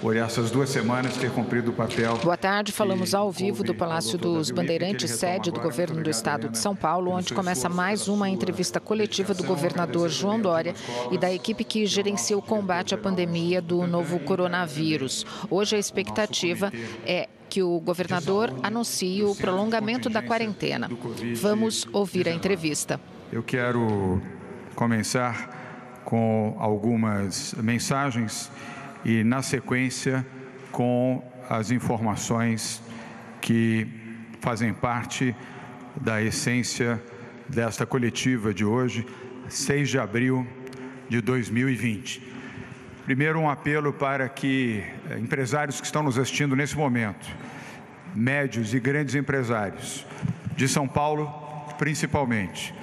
por essas duas semanas ter cumprido o papel. Boa tarde, falamos ao vivo do Palácio dos Bandeirantes, sede do governo do estado de São Paulo, onde começa mais uma entrevista coletiva do governador João Dória e da equipe que gerencia o combate à pandemia do novo coronavírus. Hoje a expectativa é que o governador anuncie o prolongamento da quarentena. Vamos ouvir a entrevista. Eu quero começar com algumas mensagens e, na sequência, com as informações que fazem parte da essência desta coletiva de hoje, 6 de abril de 2020. Primeiro, um apelo para que eh, empresários que estão nos assistindo nesse momento, médios e grandes empresários, de São Paulo principalmente,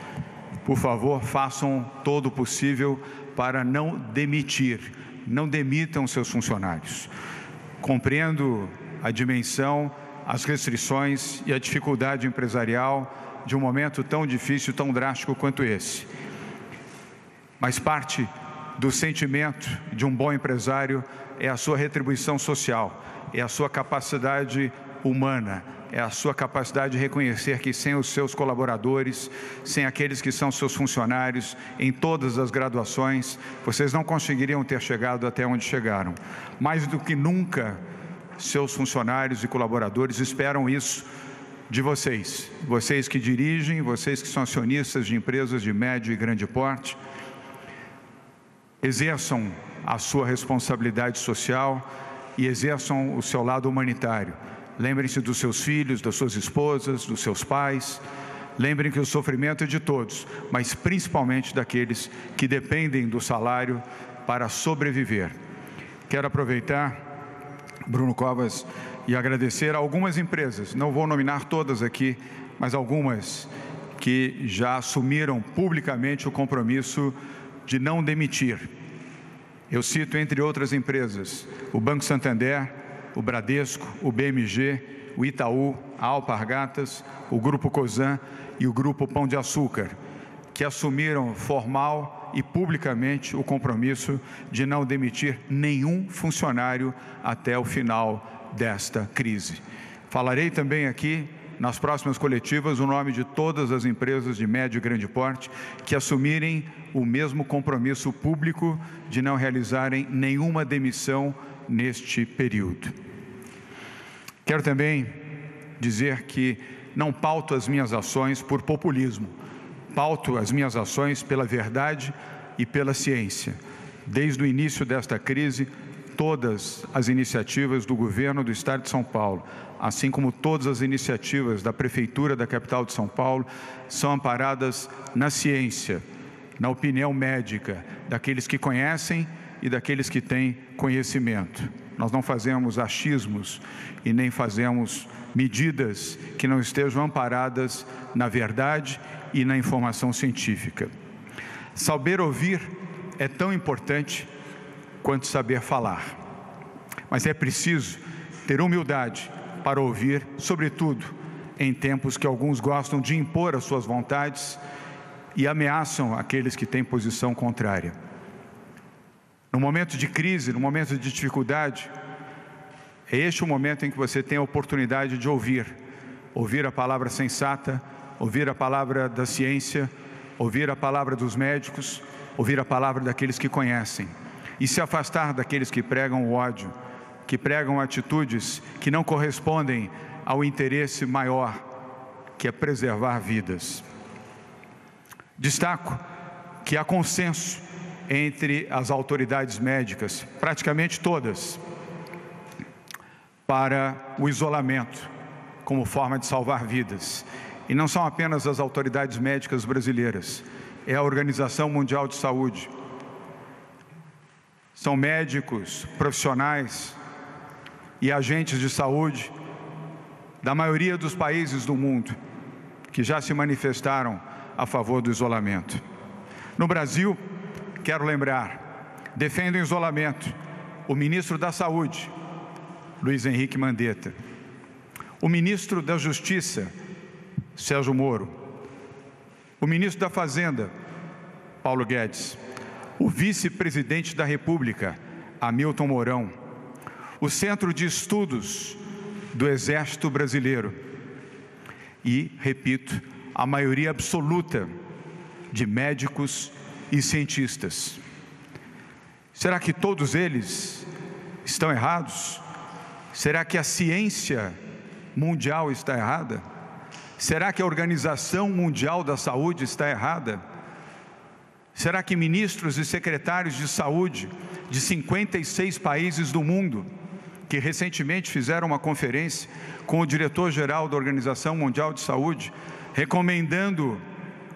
por favor, façam todo o possível para não demitir não demitam seus funcionários. Compreendo a dimensão, as restrições e a dificuldade empresarial de um momento tão difícil, tão drástico quanto esse. Mas parte do sentimento de um bom empresário é a sua retribuição social, é a sua capacidade humana, é a sua capacidade de reconhecer que sem os seus colaboradores, sem aqueles que são seus funcionários, em todas as graduações, vocês não conseguiriam ter chegado até onde chegaram. Mais do que nunca, seus funcionários e colaboradores esperam isso de vocês, vocês que dirigem, vocês que são acionistas de empresas de médio e grande porte, exerçam a sua responsabilidade social e exerçam o seu lado humanitário Lembrem-se dos seus filhos, das suas esposas, dos seus pais. Lembrem que o sofrimento é de todos, mas principalmente daqueles que dependem do salário para sobreviver. Quero aproveitar, Bruno Covas, e agradecer a algumas empresas, não vou nominar todas aqui, mas algumas que já assumiram publicamente o compromisso de não demitir. Eu cito, entre outras empresas, o Banco Santander, o Bradesco, o BMG, o Itaú, a Alpargatas, o Grupo Cosan e o Grupo Pão de Açúcar, que assumiram formal e publicamente o compromisso de não demitir nenhum funcionário até o final desta crise. Falarei também aqui nas próximas coletivas o nome de todas as empresas de médio e grande porte que assumirem o mesmo compromisso público de não realizarem nenhuma demissão neste período. Quero também dizer que não pauto as minhas ações por populismo, pauto as minhas ações pela verdade e pela ciência. Desde o início desta crise, todas as iniciativas do governo do Estado de São Paulo, assim como todas as iniciativas da Prefeitura da capital de São Paulo, são amparadas na ciência, na opinião médica, daqueles que conhecem e daqueles que têm conhecimento. Nós não fazemos achismos e nem fazemos medidas que não estejam amparadas na verdade e na informação científica. Saber ouvir é tão importante quanto saber falar. Mas é preciso ter humildade para ouvir, sobretudo em tempos que alguns gostam de impor as suas vontades e ameaçam aqueles que têm posição contrária. No momento de crise, no momento de dificuldade, é este o momento em que você tem a oportunidade de ouvir, ouvir a palavra sensata, ouvir a palavra da ciência, ouvir a palavra dos médicos, ouvir a palavra daqueles que conhecem e se afastar daqueles que pregam o ódio, que pregam atitudes que não correspondem ao interesse maior, que é preservar vidas. Destaco que há consenso entre as autoridades médicas, praticamente todas, para o isolamento como forma de salvar vidas. E não são apenas as autoridades médicas brasileiras, é a Organização Mundial de Saúde. São médicos, profissionais e agentes de saúde da maioria dos países do mundo que já se manifestaram a favor do isolamento. No Brasil, quero lembrar, defende o isolamento o ministro da Saúde, Luiz Henrique Mandetta, o ministro da Justiça, Sérgio Moro, o ministro da Fazenda, Paulo Guedes, o vice-presidente da República, Hamilton Mourão, o Centro de Estudos do Exército Brasileiro e, repito, a maioria absoluta de médicos e cientistas. Será que todos eles estão errados? Será que a ciência mundial está errada? Será que a Organização Mundial da Saúde está errada? Será que ministros e secretários de saúde de 56 países do mundo, que recentemente fizeram uma conferência com o diretor-geral da Organização Mundial de Saúde, recomendando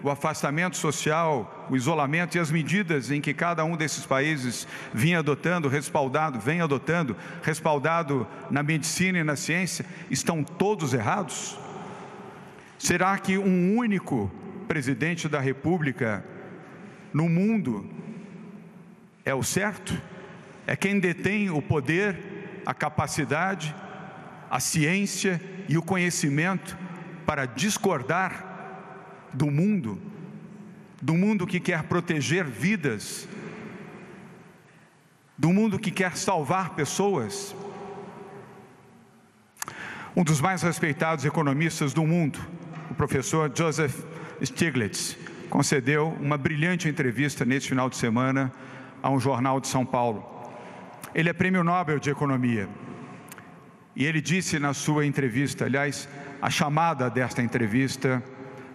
o afastamento social, o isolamento e as medidas em que cada um desses países vinha adotando, respaldado, vem adotando, respaldado na medicina e na ciência, estão todos errados? Será que um único presidente da República no mundo é o certo? É quem detém o poder, a capacidade, a ciência e o conhecimento para discordar do mundo, do mundo que quer proteger vidas, do mundo que quer salvar pessoas. Um dos mais respeitados economistas do mundo, o professor Joseph Stiglitz, concedeu uma brilhante entrevista neste final de semana a um jornal de São Paulo. Ele é prêmio Nobel de Economia. E ele disse na sua entrevista, aliás, a chamada desta entrevista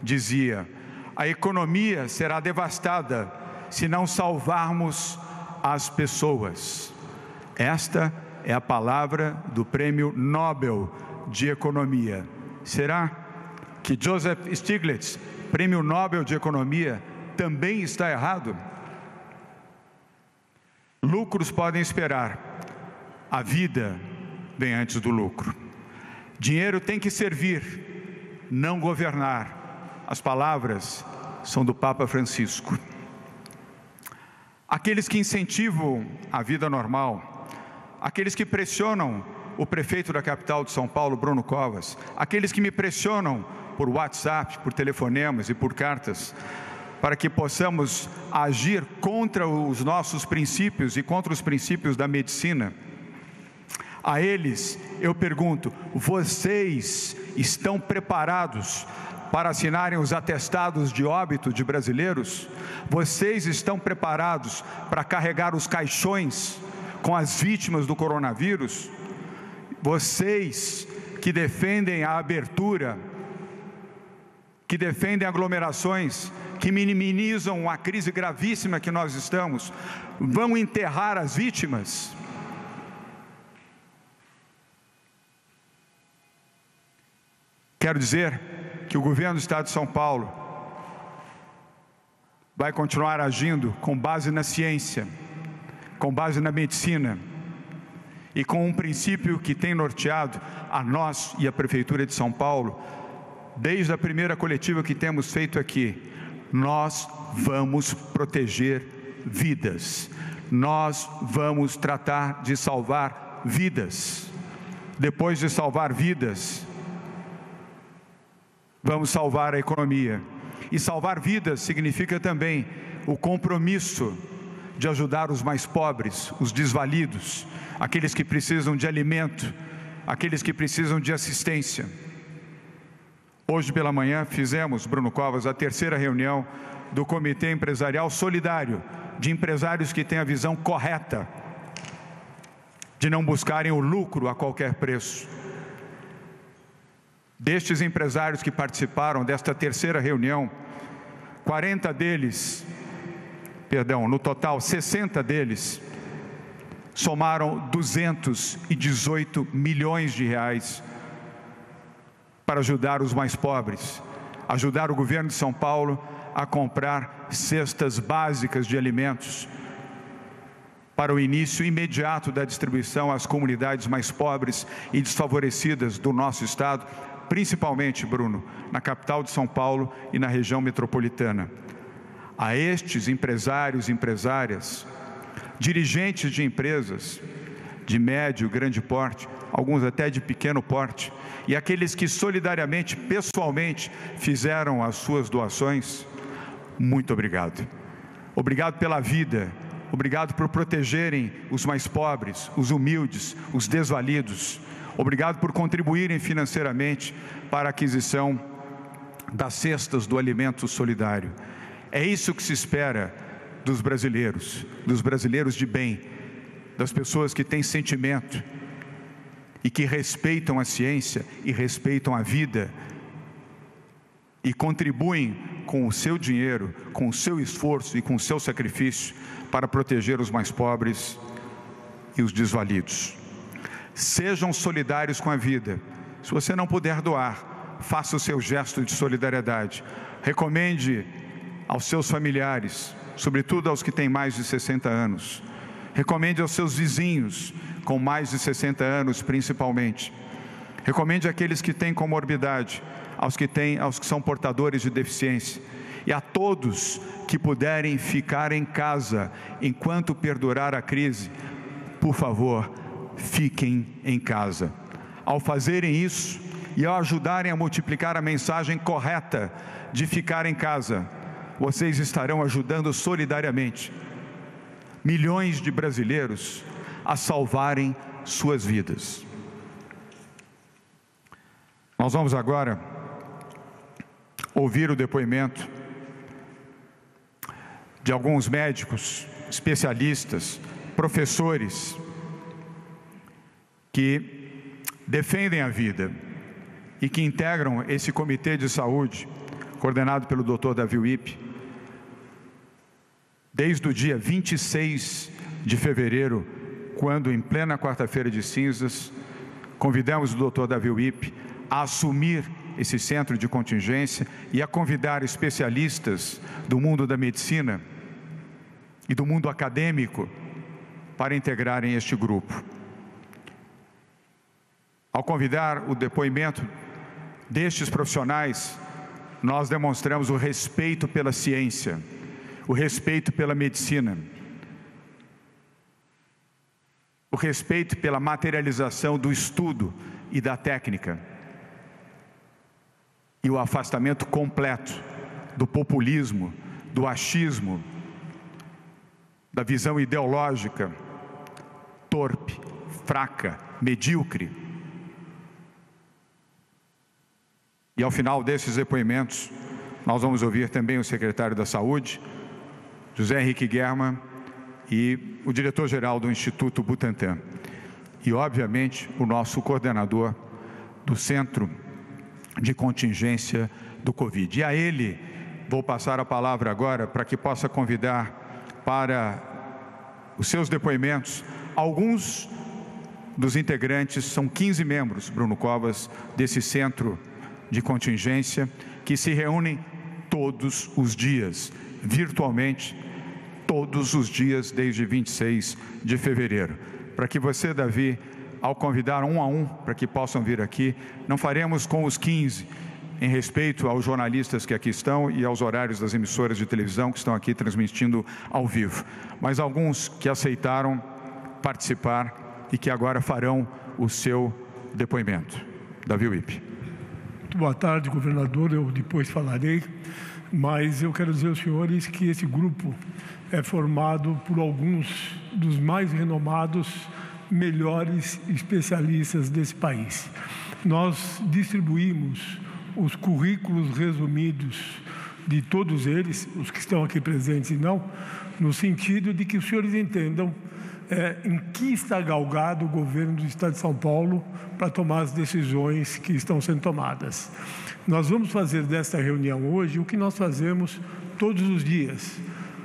dizia: a economia será devastada se não salvarmos as pessoas. Esta é a palavra do prêmio Nobel de Economia. Será que Joseph Stiglitz, prêmio Nobel de Economia, também está errado? Lucros podem esperar, a vida vem antes do lucro. Dinheiro tem que servir, não governar. As palavras são do Papa Francisco. Aqueles que incentivam a vida normal, aqueles que pressionam o prefeito da capital de São Paulo, Bruno Covas, aqueles que me pressionam por WhatsApp, por telefonemas e por cartas, para que possamos agir contra os nossos princípios e contra os princípios da medicina. A eles eu pergunto: vocês estão preparados para assinarem os atestados de óbito de brasileiros? Vocês estão preparados para carregar os caixões com as vítimas do coronavírus? Vocês que defendem a abertura, que defendem aglomerações, que minimizam a crise gravíssima que nós estamos, vão enterrar as vítimas? Quero dizer que o governo do Estado de São Paulo vai continuar agindo com base na ciência, com base na medicina e com um princípio que tem norteado a nós e a Prefeitura de São Paulo, desde a primeira coletiva que temos feito aqui. Nós vamos proteger vidas, nós vamos tratar de salvar vidas. Depois de salvar vidas, vamos salvar a economia. E salvar vidas significa também o compromisso de ajudar os mais pobres, os desvalidos, aqueles que precisam de alimento, aqueles que precisam de assistência. Hoje pela manhã fizemos, Bruno Covas, a terceira reunião do Comitê Empresarial Solidário, de empresários que têm a visão correta de não buscarem o lucro a qualquer preço Destes empresários que participaram desta terceira reunião, 40 deles, perdão, no total 60 deles, somaram 218 milhões de reais para ajudar os mais pobres, ajudar o governo de São Paulo a comprar cestas básicas de alimentos para o início imediato da distribuição às comunidades mais pobres e desfavorecidas do nosso estado, principalmente, Bruno, na capital de São Paulo e na região metropolitana. A estes empresários e empresárias, dirigentes de empresas de médio, grande porte, alguns até de pequeno porte, e aqueles que solidariamente, pessoalmente, fizeram as suas doações, muito obrigado. Obrigado pela vida, Obrigado por protegerem os mais pobres, os humildes, os desvalidos. Obrigado por contribuírem financeiramente para a aquisição das cestas do alimento solidário. É isso que se espera dos brasileiros, dos brasileiros de bem, das pessoas que têm sentimento e que respeitam a ciência e respeitam a vida e contribuem com o seu dinheiro, com o seu esforço e com o seu sacrifício para proteger os mais pobres e os desvalidos. Sejam solidários com a vida. Se você não puder doar, faça o seu gesto de solidariedade. Recomende aos seus familiares, sobretudo aos que têm mais de 60 anos. Recomende aos seus vizinhos com mais de 60 anos, principalmente. Recomende àqueles que têm comorbidade, aos que têm, aos que são portadores de deficiência e a todos que puderem ficar em casa enquanto perdurar a crise, por favor, fiquem em casa. Ao fazerem isso e ao ajudarem a multiplicar a mensagem correta de ficar em casa, vocês estarão ajudando solidariamente milhões de brasileiros a salvarem suas vidas. Nós vamos agora ouvir o depoimento de alguns médicos, especialistas, professores que defendem a vida e que integram esse comitê de saúde, coordenado pelo Dr. Davi Wipp, desde o dia 26 de fevereiro, quando, em plena quarta-feira de cinzas, convidamos o Dr. Davi Wipp a assumir esse centro de contingência e a convidar especialistas do mundo da medicina e do mundo acadêmico para integrarem este grupo. Ao convidar o depoimento destes profissionais, nós demonstramos o respeito pela ciência, o respeito pela medicina, o respeito pela materialização do estudo e da técnica, e o afastamento completo do populismo, do achismo, da visão ideológica torpe, fraca, medíocre. E ao final desses depoimentos, nós vamos ouvir também o secretário da Saúde, José Henrique Guerma, e o diretor-geral do Instituto Butantan. E, obviamente, o nosso coordenador do Centro de Contingência do Covid. E a ele vou passar a palavra agora para que possa convidar para os seus depoimentos. Alguns dos integrantes são 15 membros, Bruno Covas, desse centro de contingência, que se reúnem todos os dias, virtualmente, todos os dias desde 26 de fevereiro. Para que você, Davi, ao convidar um a um para que possam vir aqui, não faremos com os 15, em respeito aos jornalistas que aqui estão e aos horários das emissoras de televisão que estão aqui transmitindo ao vivo, mas alguns que aceitaram participar e que agora farão o seu depoimento. Davi Wipp. Muito boa tarde, governador. Eu depois falarei, mas eu quero dizer aos senhores que esse grupo é formado por alguns dos mais renomados, melhores especialistas desse país. Nós distribuímos os currículos resumidos de todos eles, os que estão aqui presentes e não, no sentido de que os senhores entendam é, em que está galgado o governo do Estado de São Paulo para tomar as decisões que estão sendo tomadas. Nós vamos fazer desta reunião hoje o que nós fazemos todos os dias.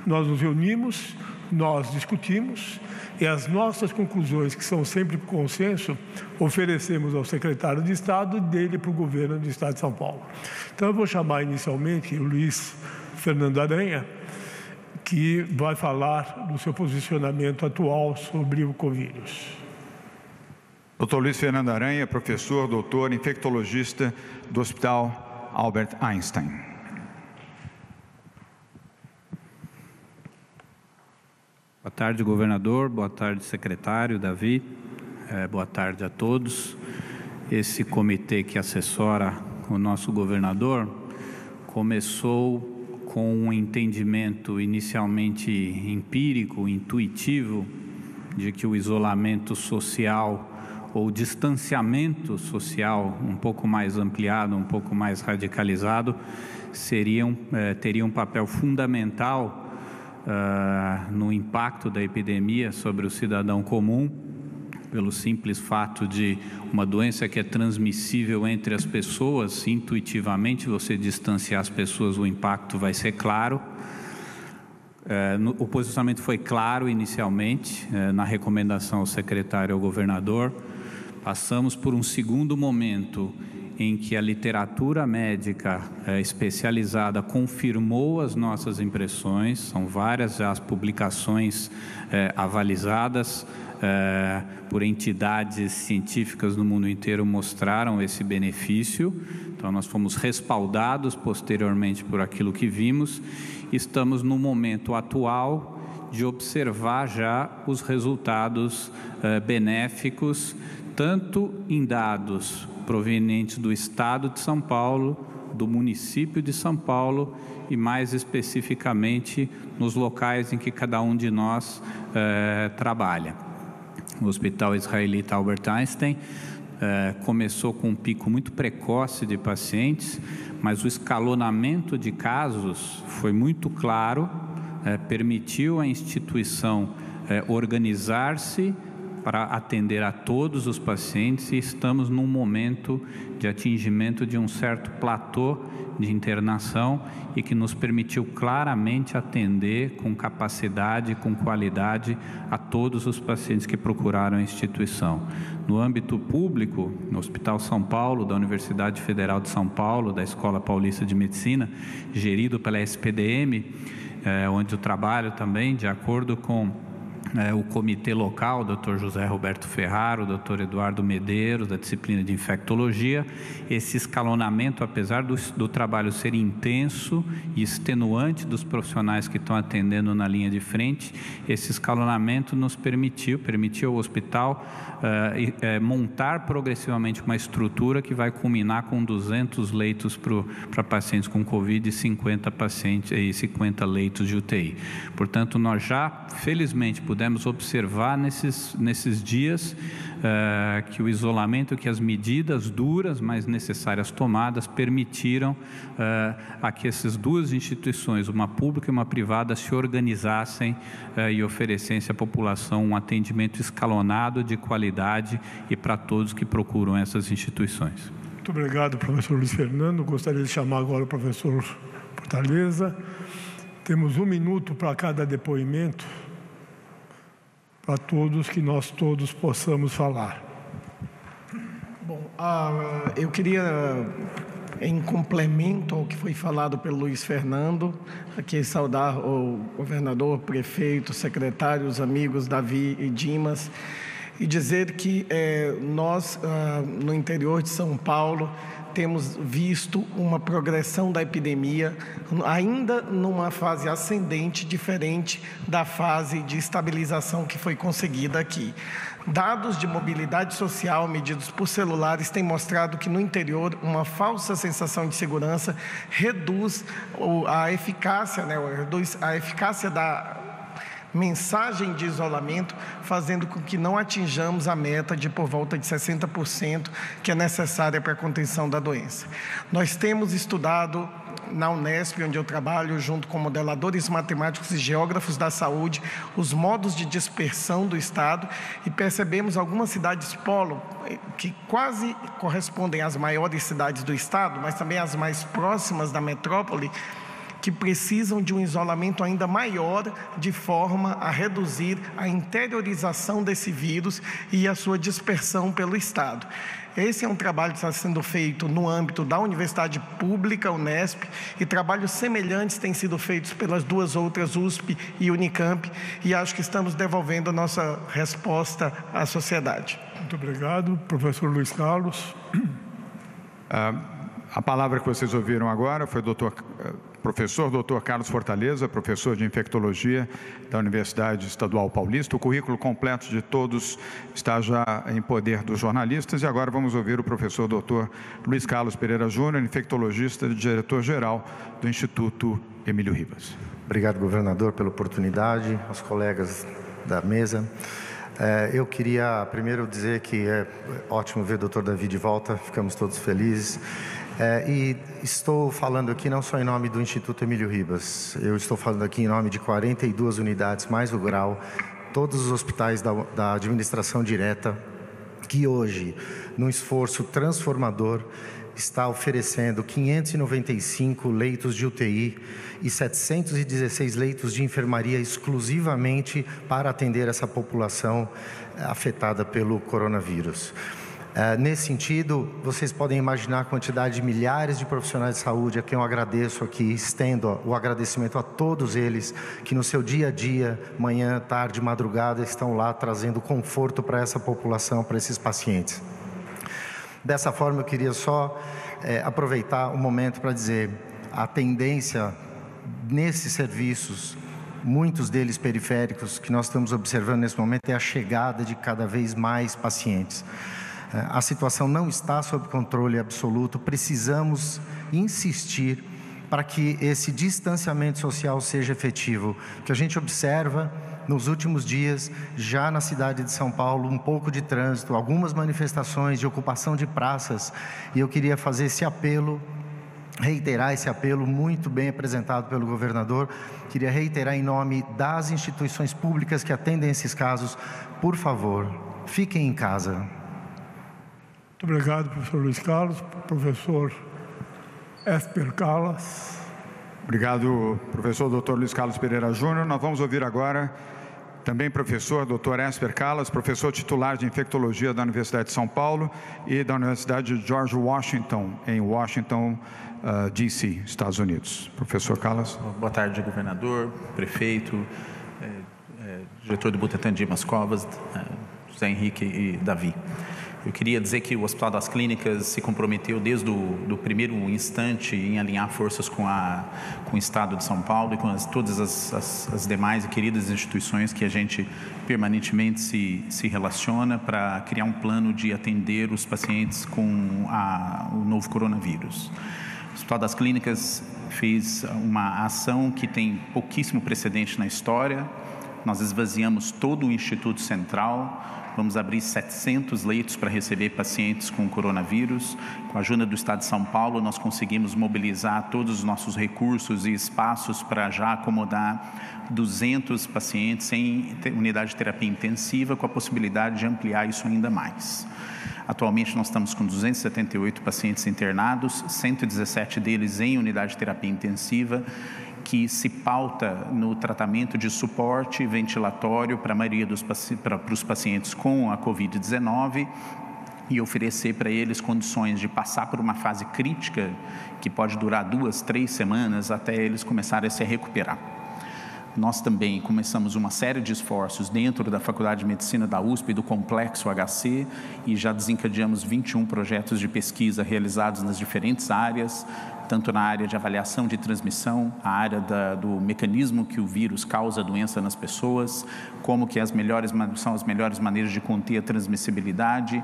Nós nos reunimos, nós discutimos e as nossas conclusões, que são sempre por consenso, oferecemos ao secretário de Estado e dele para o governo do Estado de São Paulo. Então, eu vou chamar inicialmente o Luiz Fernando Aranha, que vai falar do seu posicionamento atual sobre o Covid. Dr. Luiz Fernando Aranha, professor, doutor, infectologista do Hospital Albert Einstein. Boa tarde, governador. Boa tarde, secretário Davi. É, boa tarde a todos. Esse comitê que assessora o nosso governador começou com um entendimento inicialmente empírico, intuitivo, de que o isolamento social ou distanciamento social um pouco mais ampliado, um pouco mais radicalizado, seriam, eh, teria um papel fundamental uh, no impacto da epidemia sobre o cidadão comum, pelo simples fato de uma doença que é transmissível entre as pessoas, intuitivamente você distanciar as pessoas, o impacto vai ser claro. É, no, o posicionamento foi claro inicialmente, é, na recomendação ao secretário e ao governador. Passamos por um segundo momento em que a literatura médica é, especializada confirmou as nossas impressões, são várias as publicações é, avalizadas é, por entidades científicas no mundo inteiro mostraram esse benefício. Então, nós fomos respaldados posteriormente por aquilo que vimos. Estamos no momento atual de observar já os resultados benéficos, tanto em dados provenientes do Estado de São Paulo, do município de São Paulo e, mais especificamente, nos locais em que cada um de nós eh, trabalha. O Hospital Israelita Albert Einstein eh, começou com um pico muito precoce de pacientes, mas o escalonamento de casos foi muito claro, eh, permitiu à instituição organizar-se para atender a todos os pacientes e estamos num momento de atingimento de um certo platô de internação e que nos permitiu claramente atender com capacidade, com qualidade a todos os pacientes que procuraram a instituição. No âmbito público, no Hospital São Paulo, da Universidade Federal de São Paulo, da Escola Paulista de Medicina, gerido pela SPDM, eh, onde eu trabalho também, de acordo com é, o comitê local, o Dr. José Roberto Ferraro, o Dr. Eduardo Medeiros, da disciplina de infectologia. Esse escalonamento, apesar do, do trabalho ser intenso e extenuante dos profissionais que estão atendendo na linha de frente, esse escalonamento nos permitiu, permitiu ao hospital uh, montar progressivamente uma estrutura que vai culminar com 200 leitos para pacientes com Covid e 50 pacientes e 50 leitos de UTI. Portanto, nós já, felizmente, pudemos observar nesses, nesses dias uh, que o isolamento, que as medidas duras, mas necessárias tomadas, permitiram uh, a que essas duas instituições, uma pública e uma privada, se organizassem uh, e oferecessem à população um atendimento escalonado de qualidade e para todos que procuram essas instituições. Muito obrigado, professor Luiz Fernando. Gostaria de chamar agora o professor Fortaleza. Temos um minuto para cada depoimento para todos que nós todos possamos falar. Bom, uh, eu queria, em complemento ao que foi falado pelo Luiz Fernando, aqui saudar o governador, prefeito, secretários, amigos Davi e Dimas, e dizer que eh, nós, uh, no interior de São Paulo, temos visto uma progressão da epidemia, ainda numa fase ascendente, diferente da fase de estabilização que foi conseguida aqui. Dados de mobilidade social medidos por celulares têm mostrado que no interior uma falsa sensação de segurança reduz a eficácia, né, reduz a eficácia da mensagem de isolamento, fazendo com que não atinjamos a meta de por volta de 60% que é necessária para a contenção da doença. Nós temos estudado na Unesp, onde eu trabalho, junto com modeladores matemáticos e geógrafos da saúde, os modos de dispersão do Estado e percebemos algumas cidades polo que quase correspondem às maiores cidades do Estado, mas também as mais próximas da metrópole, que precisam de um isolamento ainda maior, de forma a reduzir a interiorização desse vírus e a sua dispersão pelo Estado. Esse é um trabalho que está sendo feito no âmbito da Universidade Pública, Unesp, e trabalhos semelhantes têm sido feitos pelas duas outras, USP e Unicamp, e acho que estamos devolvendo a nossa resposta à sociedade. Muito obrigado. Professor Luiz Carlos. Ah, A palavra que vocês ouviram agora foi do doutor, eh, professor doutor Carlos Fortaleza, professor de infectologia da Universidade Estadual Paulista. O currículo completo de todos está já em poder dos jornalistas. E agora vamos ouvir o professor doutor Luiz Carlos Pereira Júnior, infectologista e diretor-geral do Instituto Emílio Ribas. Obrigado, governador, pela oportunidade, aos colegas da mesa. É, eu queria primeiro dizer que é ótimo ver o doutor Davi de volta, ficamos todos felizes. É, e estou falando aqui não só em nome do Instituto Emílio Ribas, eu estou falando aqui em nome de 42 unidades mais o grau, todos os hospitais da, da administração direta, que hoje, num esforço transformador, está oferecendo 595 leitos de UTI e 716 leitos de enfermaria exclusivamente para atender essa população afetada pelo coronavírus. Uh, nesse sentido, vocês podem imaginar a quantidade de milhares de profissionais de saúde a quem eu agradeço aqui, estendo o agradecimento a todos eles que no seu dia a dia, manhã, tarde, madrugada, estão lá trazendo conforto para essa população, para esses pacientes. Dessa forma, eu queria só é, aproveitar o momento para dizer a tendência nesses serviços muitos deles periféricos que nós estamos observando nesse momento é a chegada de cada vez mais pacientes. É, a situação não está sob controle absoluto, precisamos insistir para que esse distanciamento social seja efetivo. Que a gente observa nos últimos dias, já na cidade de São Paulo, um pouco de trânsito, algumas manifestações de ocupação de praças, e eu queria fazer esse apelo reiterar esse apelo muito bem apresentado pelo governador. Queria reiterar em nome das instituições públicas que atendem esses casos, por favor, fiquem em casa. Muito obrigado, professor Luiz Carlos. Professor Esper Calas. Obrigado, professor Dr. Luiz Carlos Pereira Júnior. Nós vamos ouvir agora também professor Dr. Esper Calas, professor titular de infectologia da Universidade de São Paulo e da Universidade de George Washington, em Washington, uh, ah, D.C., Estados Unidos. Professor Calas. Boa tarde, governador, prefeito, é, é, diretor do Butantan Dimas Covas, é, José Henrique e Davi. Eu queria dizer que o Hospital das Clínicas se comprometeu desde o primeiro instante em alinhar forças com, a, com o Estado de São Paulo e com as, todas as, as, as, demais e queridas instituições que a gente permanentemente se, se relaciona para criar um plano de atender os pacientes com a, o novo coronavírus. O Hospital das Clínicas fez uma ação que tem pouquíssimo precedente na história. Nós esvaziamos todo o Instituto Central Vamos abrir 700 leitos para receber pacientes com coronavírus. Com a ajuda do Estado de São Paulo, nós conseguimos mobilizar todos os nossos recursos e espaços para já acomodar 200 pacientes em unidade de terapia intensiva, com a possibilidade de ampliar isso ainda mais. Atualmente nós estamos com 278 pacientes internados, 117 deles em unidade de terapia intensiva que se pauta no tratamento de suporte ventilatório para a maioria dos para, para os pacientes com a Covid-19 e oferecer para eles condições de passar por uma fase crítica que pode durar duas, três semanas até eles começarem a se recuperar. Nós também começamos uma série de esforços dentro da Faculdade de Medicina da USP e do Complexo HC e já desencadeamos 21 projetos de pesquisa realizados nas diferentes áreas, tanto na área de avaliação de transmissão, a área da, do mecanismo que o vírus causa doença nas pessoas, como que as melhores, são as melhores maneiras de conter a transmissibilidade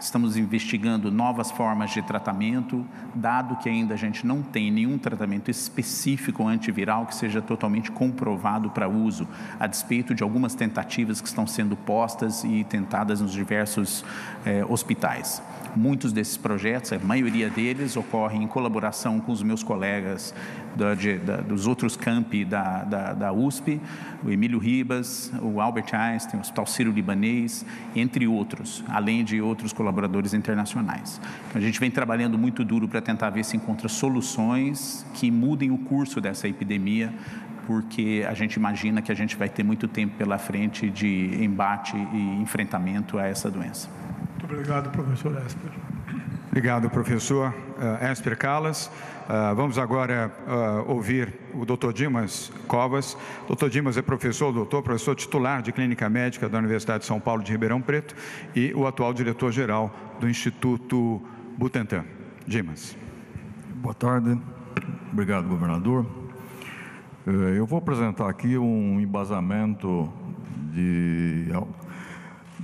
Estamos investigando novas formas de tratamento, dado que ainda a gente não tem nenhum tratamento específico antiviral que seja totalmente comprovado para uso, a despeito de algumas tentativas que estão sendo postas e tentadas nos diversos eh, hospitais. Muitos desses projetos, a maioria deles, ocorrem em colaboração com os meus colegas da, de, da, dos outros campi da, da, da, USP, o Emílio Ribas, o Albert Einstein, o Hospital Sírio-Libanês, entre outros, além de outros colaboradores internacionais. Então, a gente vem trabalhando muito duro para tentar ver se encontra soluções que mudem o curso dessa epidemia porque a gente imagina que a gente vai ter muito tempo pela frente de embate e enfrentamento a essa doença. Muito obrigado, professor Esper. Obrigado, professor uh, Esper Calas. Uh, vamos agora uh, ouvir o Dr. Dimas Covas. Dr. Dimas é professor, doutor, professor titular de Clínica Médica da Universidade de São Paulo de Ribeirão Preto e o atual diretor-geral do Instituto Butantan. Dimas. Boa tarde. Obrigado, governador. Eh, eu vou apresentar aqui um embasamento de,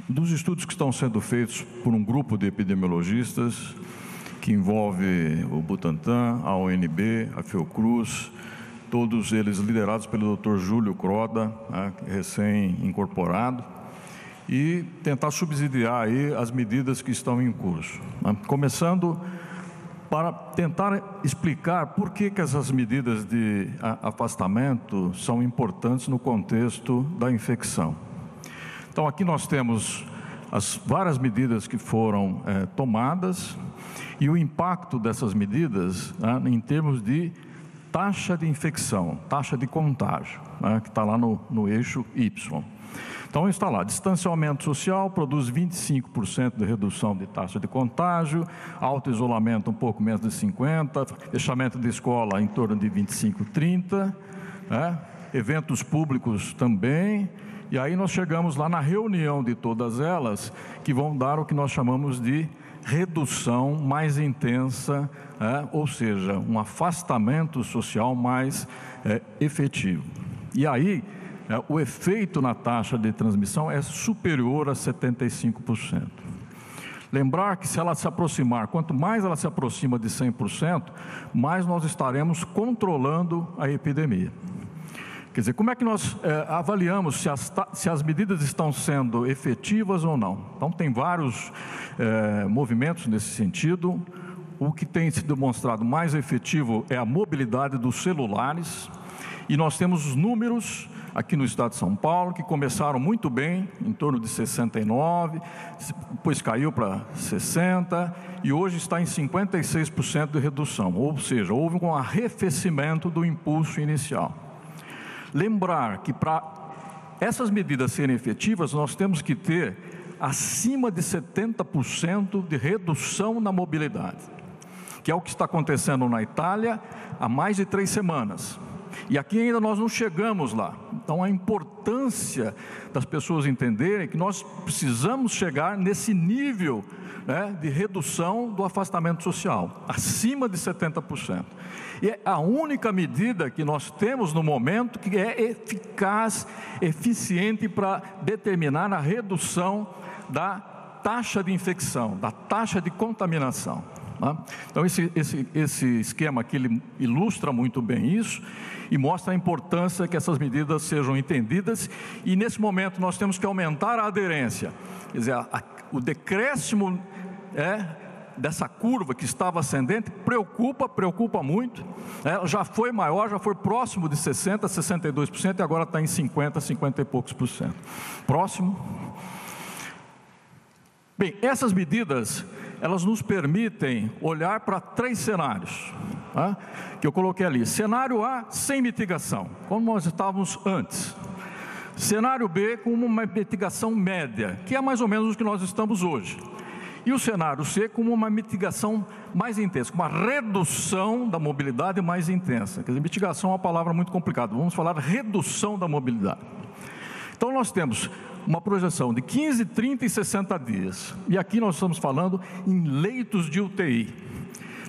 dos estudos que estão sendo feitos por um grupo de epidemiologistas que envolve o Butantan, a ONB, a Fiocruz, todos eles liderados pelo Dr. Júlio Croda, né, recém-incorporado, e tentar subsidiar aí as medidas que estão em curso. Né? Começando para tentar explicar por que, que essas medidas de afastamento são importantes no contexto da infecção. Então, aqui nós temos as várias medidas que foram é, tomadas e o impacto dessas medidas né, em termos de taxa de infecção, taxa de contágio, né, que está lá no, no eixo Y. Então está lá, distanciamento social produz 25% de redução de taxa de contágio, alto isolamento um pouco menos de 50%, fechamento de escola em torno de 25, 30%, né? eventos públicos também, e aí nós chegamos lá na reunião de todas elas, que vão dar o que nós chamamos de redução mais intensa, é, ou seja, um afastamento social mais é, efetivo. E aí, é, o efeito na taxa de transmissão é superior a 75%. Lembrar que se ela se aproximar, quanto mais ela se aproxima de 100%, mais nós estaremos controlando a epidemia. Quer dizer, como é que nós é, avaliamos se as, se as medidas estão sendo efetivas ou não? Então, tem vários é, movimentos nesse sentido. O que tem se demonstrado mais efetivo é a mobilidade dos celulares, e nós temos os números aqui no estado de São Paulo, que começaram muito bem, em torno de 69, depois caiu para 60 e hoje está em 56% de redução, ou seja, houve um arrefecimento do impulso inicial. Lembrar que para essas medidas serem efetivas, nós temos que ter acima de 70% de redução na mobilidade, que é o que está acontecendo na Itália há mais de três semanas. E aqui ainda nós não chegamos lá. Então a importância das pessoas entenderem que nós precisamos chegar nesse nível né, de redução do afastamento social, acima de 70%. E é a única medida que nós temos no momento que é eficaz, eficiente para determinar a redução da taxa de infecção, da taxa de contaminação. Né? Então, esse, esse, esse esquema aqui ele ilustra muito bem isso e mostra a importância que essas medidas sejam entendidas. E nesse momento nós temos que aumentar a aderência, quer dizer, a, a, o decréscimo é, dessa curva que estava ascendente preocupa, preocupa muito. É, já foi maior, já foi próximo de 60%, 62% e agora está em 50%, 50 e poucos por cento. Próximo. Bem, essas medidas elas nos permitem olhar para três cenários, tá? que eu coloquei ali. Cenário A, sem mitigação, como nós estávamos antes. Cenário B, com uma mitigação média, que é mais ou menos o que nós estamos hoje. E o cenário C, com uma mitigação mais intensa, com uma redução da mobilidade mais intensa. Quer dizer, mitigação é uma palavra muito complicada, vamos falar redução da mobilidade. Então, nós temos uma projeção de 15, 30 e 60 dias. E aqui nós estamos falando em leitos de UTI.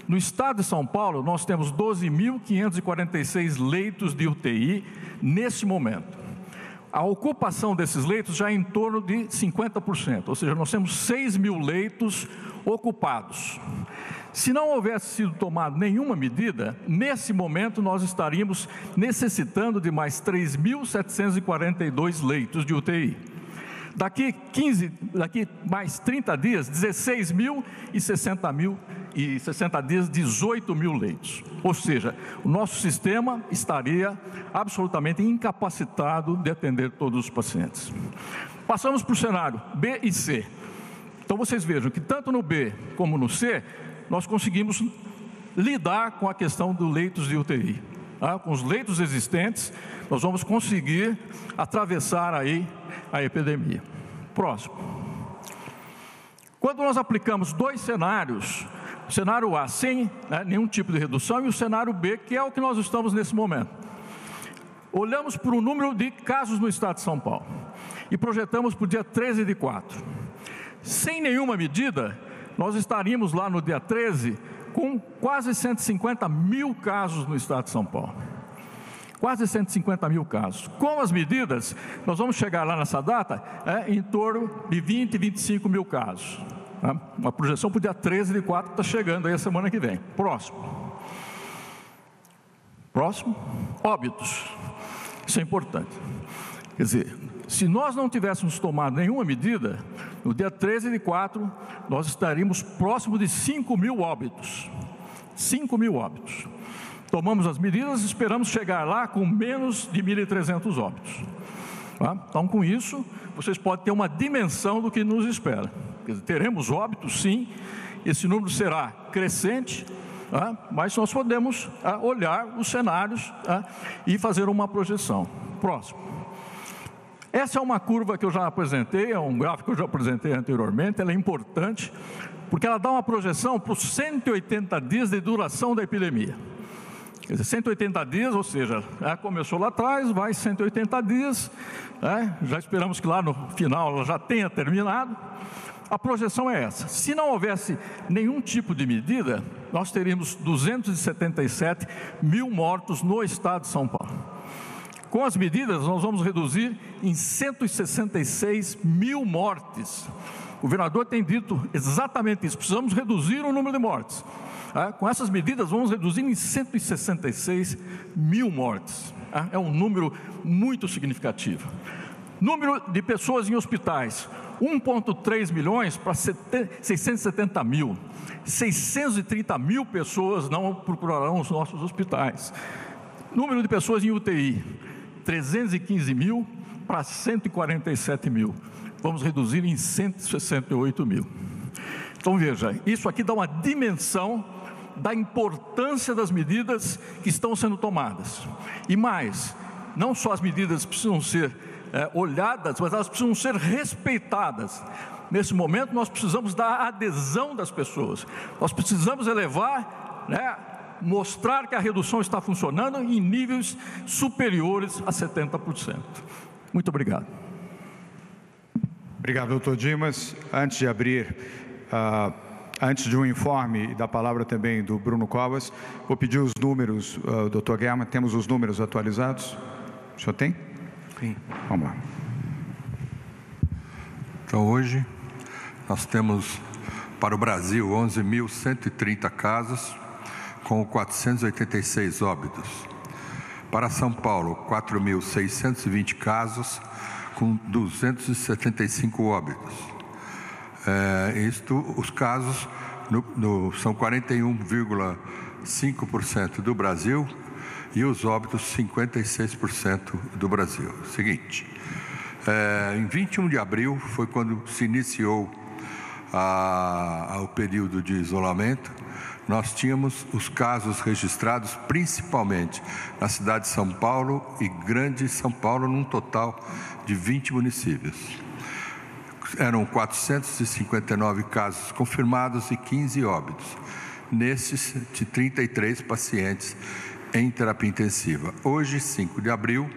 No estado de São Paulo, nós temos 12.546 leitos de UTI nesse momento. A ocupação desses leitos já é em torno de 50%, ou seja, nós temos 6 mil leitos ocupados. Se não houvesse sido tomada nenhuma medida, nesse momento nós estaríamos necessitando de mais 3.742 leitos de UTI. Daqui 15, daqui mais 30 dias, 16 mil e 60 mil e 60 dias, 18 mil leitos. Ou seja, o nosso sistema estaria absolutamente incapacitado de atender todos os pacientes. Passamos para o cenário B e C. Então vocês vejam que tanto no B como no C, nós conseguimos lidar com a questão dos leitos de UTI. Tá? Com os leitos existentes, nós vamos conseguir atravessar aí a epidemia. Próximo. Quando nós aplicamos dois cenários, o cenário A sem né, nenhum tipo de redução e o cenário B, que é o que nós estamos nesse momento. Olhamos para o número de casos no estado de São Paulo e projetamos para o dia 13 de 4. Sem nenhuma medida, nós estaríamos lá no dia 13 com quase 150 mil casos no estado de São Paulo. Quase 150 mil casos. Com as medidas, nós vamos chegar lá nessa data é, em torno de 20, 25 mil casos. Tá? Uma projeção para o dia 13 de 4 está chegando aí a semana que vem. Próximo. Próximo. Óbitos. Isso é importante. Quer dizer, se nós não tivéssemos tomado nenhuma medida, no dia 13 de 4, nós estaríamos próximo de 5 mil óbitos. 5 mil óbitos. Tomamos as medidas e esperamos chegar lá com menos de 1.300 óbitos. Tá? Então, com isso, vocês podem ter uma dimensão do que nos espera. Dizer, teremos óbitos, sim, esse número será crescente, tá? mas nós podemos tá, olhar os cenários tá? e fazer uma projeção. Próximo. Essa é uma curva que eu já apresentei, é um gráfico que eu já apresentei anteriormente, ela é importante, porque ela dá uma projeção para os 180 dias de duração da epidemia. Quer dizer, 180 dias, ou seja, é, começou lá atrás, vai 180 dias, é, já esperamos que lá no final ela já tenha terminado. A projeção é essa: se não houvesse nenhum tipo de medida, nós teríamos 277 mil mortos no estado de São Paulo. Com as medidas, nós vamos reduzir em 166 mil mortes. O governador tem dito exatamente isso: precisamos reduzir o número de mortes. É, com essas medidas, vamos reduzir em 166 mil mortes. É, é um número muito significativo. Número de pessoas em hospitais: 1,3 milhões para 670 mil. 630 mil pessoas não procurarão os nossos hospitais. Número de pessoas em UTI: 315 mil para 147 mil. Vamos reduzir em 168 mil. Então veja, isso aqui dá uma dimensão da importância das medidas que estão sendo tomadas. E mais, não só as medidas precisam ser é, olhadas, mas elas precisam ser respeitadas. Nesse momento, nós precisamos da adesão das pessoas, nós precisamos elevar né, mostrar que a redução está funcionando em níveis superiores a 70%. Muito obrigado. Obrigado, doutor Dimas. Antes de abrir, uh, antes de um informe e da palavra também do Bruno Covas, vou pedir os números, uh, doutor Guerra, temos os números atualizados? O senhor tem? Sim. Vamos lá. Então, hoje, nós temos para o Brasil 11.130 casos, com 486 óbitos. Para São Paulo, 4.620 casos, com 275 óbitos. É, isto, os casos no, no, são 41,5% do Brasil e os óbitos 56% do Brasil. Seguinte, é, em 21 de abril foi quando se iniciou a, a, o período de isolamento nós tínhamos os casos registrados principalmente na cidade de São Paulo e Grande São Paulo, num total de 20 municípios. Eram 459 casos confirmados e 15 óbitos. Nesses, de 33 pacientes em terapia intensiva. Hoje, 5 de abril,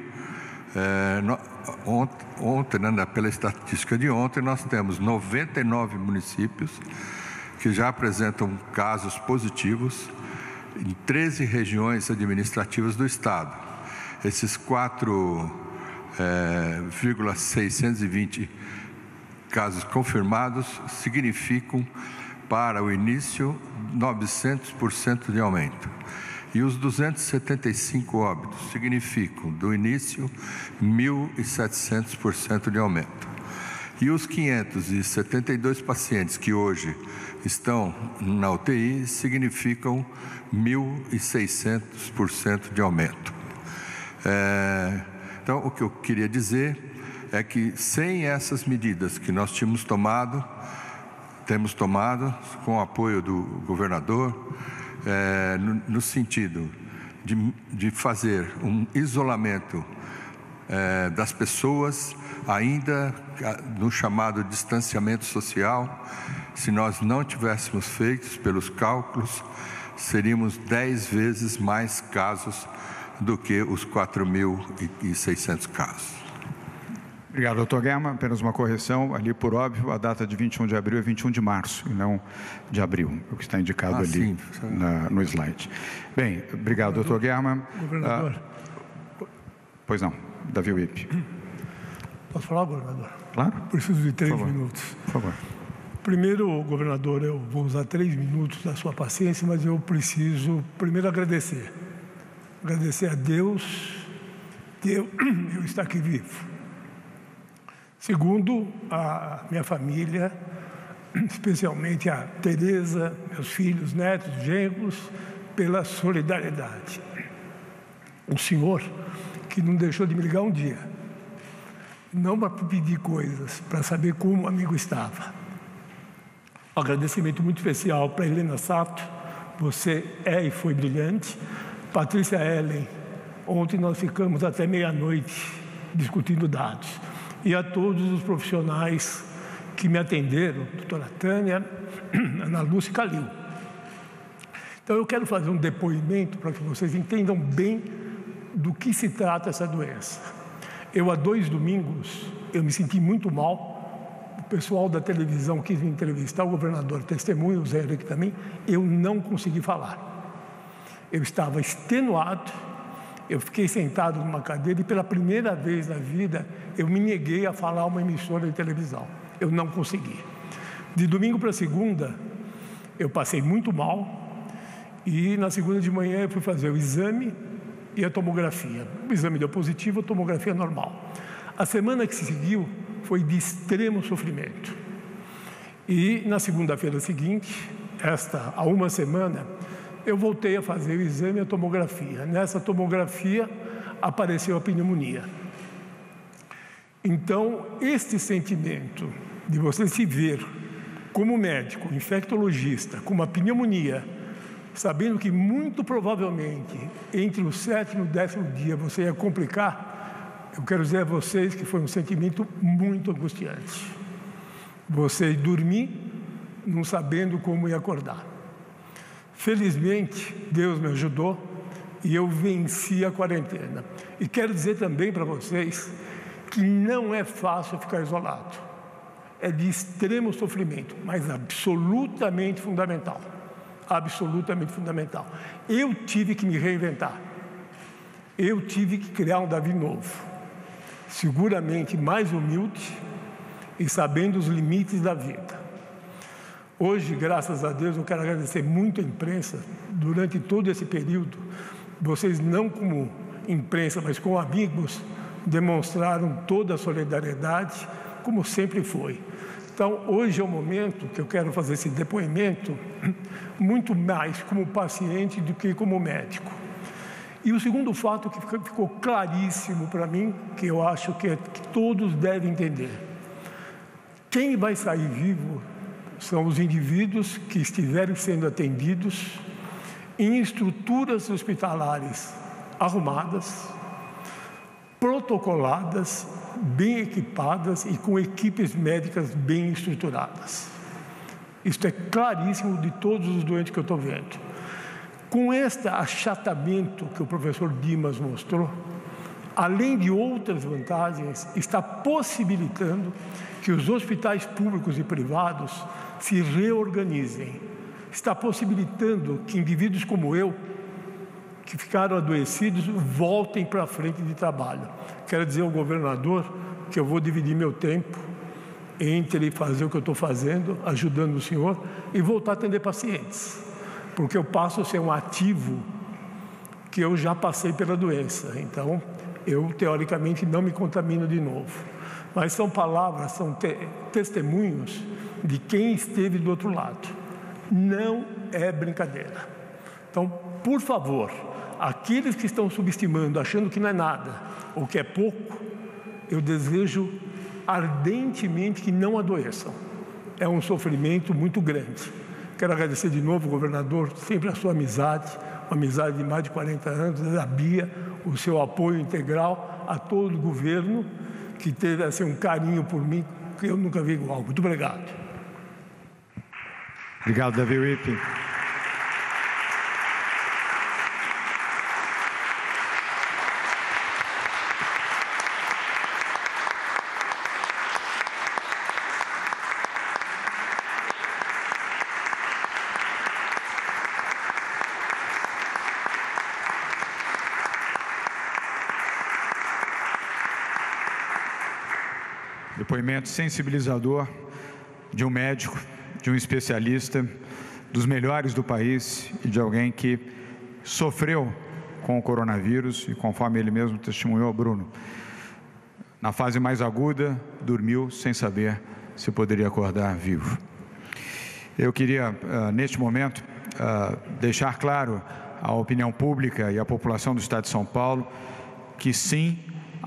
é, no, ontem, ontem né, pela estatística de ontem, nós temos 99 municípios que já apresentam casos positivos em 13 regiões administrativas do Estado. Esses 4,620 é, casos confirmados significam para o início 900% de aumento. E os 275 óbitos significam do início 1.700% de aumento. E os 572 pacientes que hoje estão na UTI significam 1.600% de aumento. É, então, o que eu queria dizer é que sem essas medidas que nós tínhamos tomado, temos tomado com o apoio do governador, é, no, no, sentido de, de, fazer um isolamento é, das pessoas, ainda no chamado distanciamento social, se nós não tivéssemos feito pelos cálculos, seríamos dez vezes mais casos do que os 4.600 casos. Obrigado, doutor Guerra. Apenas uma correção, ali por óbvio, a data de 21 de abril é 21 de março, e não de abril, o que está indicado ah, ali na, no slide. Bem, obrigado, doutor Guerra. Governador. Ah, pois não, Davi Wip. Posso falar, governador? Claro. Preciso de três minutos. Por favor. Primeiro, governador, eu vou usar três minutos da sua paciência, mas eu preciso primeiro agradecer. Agradecer a Deus de eu, eu estar aqui vivo. Segundo, a minha família, especialmente a Tereza, meus filhos, netos, genros, pela solidariedade. O senhor que não deixou de me ligar um dia, não para pedir coisas, para saber como o amigo estava. Um agradecimento muito especial para Helena Sato, você é e foi brilhante. Patrícia Ellen, ontem nós ficamos até meia-noite discutindo dados e a todos os profissionais que me atenderam, doutora Tânia, Ana Lúcia e Calil. Então eu quero fazer um depoimento para que vocês entendam bem do que se trata essa doença. Eu há dois domingos eu me senti muito mal. Pessoal da televisão quis me entrevistar, o governador testemunha, o Zé Henrique também. Eu não consegui falar. Eu estava extenuado eu fiquei sentado numa cadeira e pela primeira vez na vida eu me neguei a falar uma emissora de televisão. Eu não consegui. De domingo para segunda, eu passei muito mal e na segunda de manhã eu fui fazer o exame e a tomografia. O exame deu positivo, a tomografia normal. A semana que se seguiu foi de extremo sofrimento. E na segunda-feira seguinte, esta há uma semana, eu voltei a fazer o exame e a tomografia. Nessa tomografia apareceu a pneumonia. Então, este sentimento de você se ver como médico, infectologista, com uma pneumonia, sabendo que muito provavelmente entre o sétimo e o décimo dia você ia complicar, eu quero dizer a vocês que foi um sentimento muito angustiante. Você dormir não sabendo como ia acordar. Felizmente, Deus me ajudou e eu venci a quarentena. E quero dizer também para vocês que não é fácil ficar isolado. É de extremo sofrimento, mas absolutamente fundamental. Absolutamente fundamental. Eu tive que me reinventar. Eu tive que criar um Davi novo. Seguramente mais humilde e sabendo os limites da vida. Hoje, graças a Deus, eu quero agradecer muito a imprensa durante todo esse período. Vocês, não como imprensa, mas como amigos, demonstraram toda a solidariedade, como sempre foi. Então, hoje é o momento que eu quero fazer esse depoimento, muito mais como paciente do que como médico. E o segundo fato que ficou claríssimo para mim, que eu acho que, é, que todos devem entender: quem vai sair vivo são os indivíduos que estiverem sendo atendidos em estruturas hospitalares arrumadas, protocoladas, bem equipadas e com equipes médicas bem estruturadas. Isso é claríssimo de todos os doentes que eu estou vendo. Com este achatamento que o professor Dimas mostrou, além de outras vantagens, está possibilitando que os hospitais públicos e privados se reorganizem. Está possibilitando que indivíduos como eu, que ficaram adoecidos, voltem para a frente de trabalho. Quero dizer ao governador que eu vou dividir meu tempo entre fazer o que eu estou fazendo, ajudando o senhor, e voltar a atender pacientes. Porque eu passo a ser um ativo que eu já passei pela doença. Então, eu teoricamente não me contamino de novo. Mas são palavras, são te testemunhos de quem esteve do outro lado. Não é brincadeira. Então, por favor, aqueles que estão subestimando, achando que não é nada ou que é pouco, eu desejo ardentemente que não adoeçam. É um sofrimento muito grande. Quero agradecer de novo, governador, sempre a sua amizade, uma amizade de mais de 40 anos, a Bia, o seu apoio integral a todo o governo que teve assim, um carinho por mim que eu nunca vi igual. Muito obrigado. Obrigado, Davi Ripping. Depoimento sensibilizador de um médico, de um especialista, dos melhores do país e de alguém que sofreu com o coronavírus e, conforme ele mesmo testemunhou, Bruno, na fase mais aguda, dormiu sem saber se poderia acordar vivo. Eu queria, uh, neste momento, uh, deixar claro à opinião pública e à população do Estado de São Paulo que sim,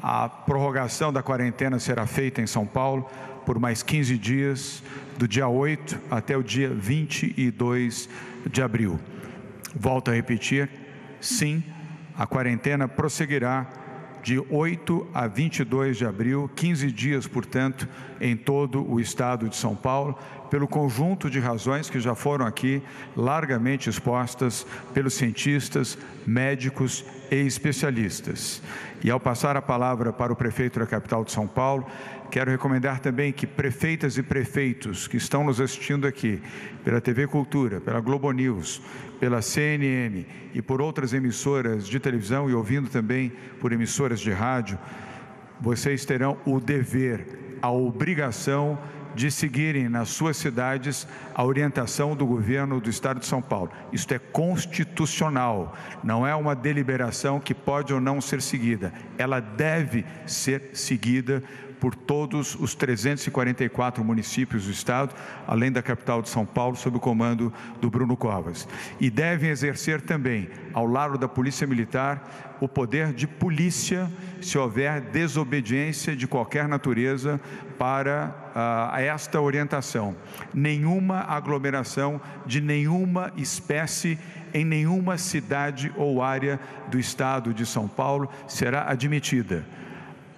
a prorrogação da quarentena será feita em São Paulo por mais 15 dias, do dia 8 até o dia 22 de abril. Volto a repetir: sim, a quarentena prosseguirá de 8 a 22 de abril, 15 dias, portanto, em todo o estado de São Paulo, pelo conjunto de razões que já foram aqui largamente expostas pelos cientistas, médicos e especialistas. E ao passar a palavra para o prefeito da capital de São Paulo, Quero recomendar também que prefeitas e prefeitos que estão nos assistindo aqui, pela TV Cultura, pela Globo News, pela CNN e por outras emissoras de televisão e ouvindo também por emissoras de rádio, vocês terão o dever, a obrigação de seguirem nas suas cidades a orientação do governo do estado de São Paulo. Isto é constitucional, não é uma deliberação que pode ou não ser seguida. Ela deve ser seguida por todos os 344 municípios do estado, além da capital de São Paulo, sob o comando do Bruno Covas. E devem exercer também, ao lado da Polícia Militar, o poder de polícia se houver desobediência de qualquer natureza para uh, esta orientação. Nenhuma aglomeração de nenhuma espécie em nenhuma cidade ou área do estado de São Paulo será admitida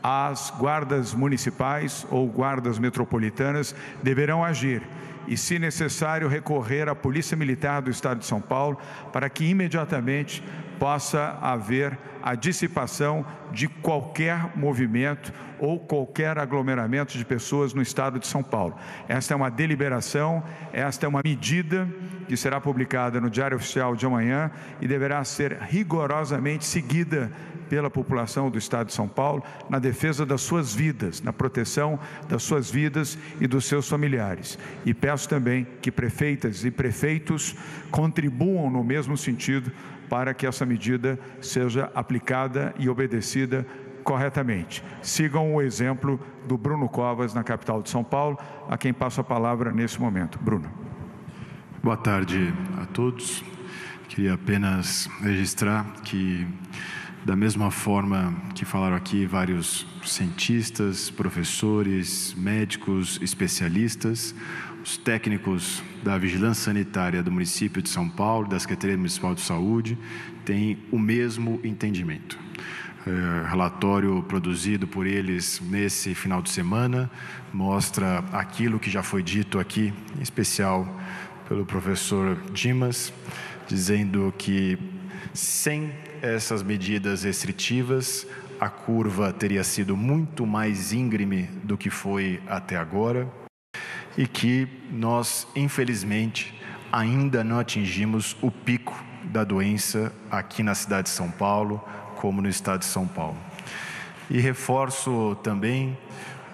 as guardas municipais ou guardas metropolitanas deverão agir e, se necessário, recorrer à Polícia Militar do Estado de São Paulo para que imediatamente possa haver a dissipação de qualquer movimento ou qualquer aglomeramento de pessoas no estado de São Paulo. Esta é uma deliberação, esta é uma medida que será publicada no Diário Oficial de amanhã e deverá ser rigorosamente seguida pela população do estado de São Paulo na defesa das suas vidas, na proteção das suas vidas e dos seus familiares. E peço também que prefeitas e prefeitos contribuam no mesmo sentido para que essa medida seja aplicada e obedecida corretamente. Sigam o exemplo do Bruno Covas na capital de São Paulo, a quem passo a palavra nesse momento. Bruno. Boa tarde a todos. Queria apenas registrar que da mesma forma que falaram aqui vários cientistas, professores, médicos, especialistas, os técnicos da Vigilância Sanitária do município de São Paulo, da Secretaria Municipal de Saúde, têm o mesmo entendimento. É, relatório produzido por eles nesse final de semana mostra aquilo que já foi dito aqui, em especial pelo professor Dimas, dizendo que sem essas medidas restritivas, a curva teria sido muito mais íngreme do que foi até agora e que nós, infelizmente, ainda não atingimos o pico da doença aqui na cidade de São Paulo, como no estado de São Paulo. E reforço também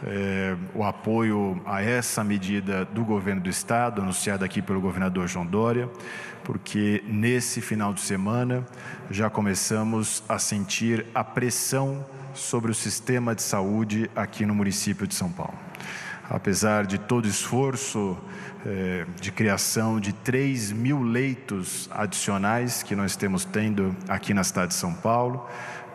é, o apoio a essa medida do governo do estado, anunciada aqui pelo governador João Dória, porque nesse final de semana já começamos a sentir a pressão sobre o sistema de saúde aqui no município de São Paulo. Apesar de todo esforço é, de criação de 3 mil leitos adicionais que nós temos tendo aqui na cidade de São Paulo,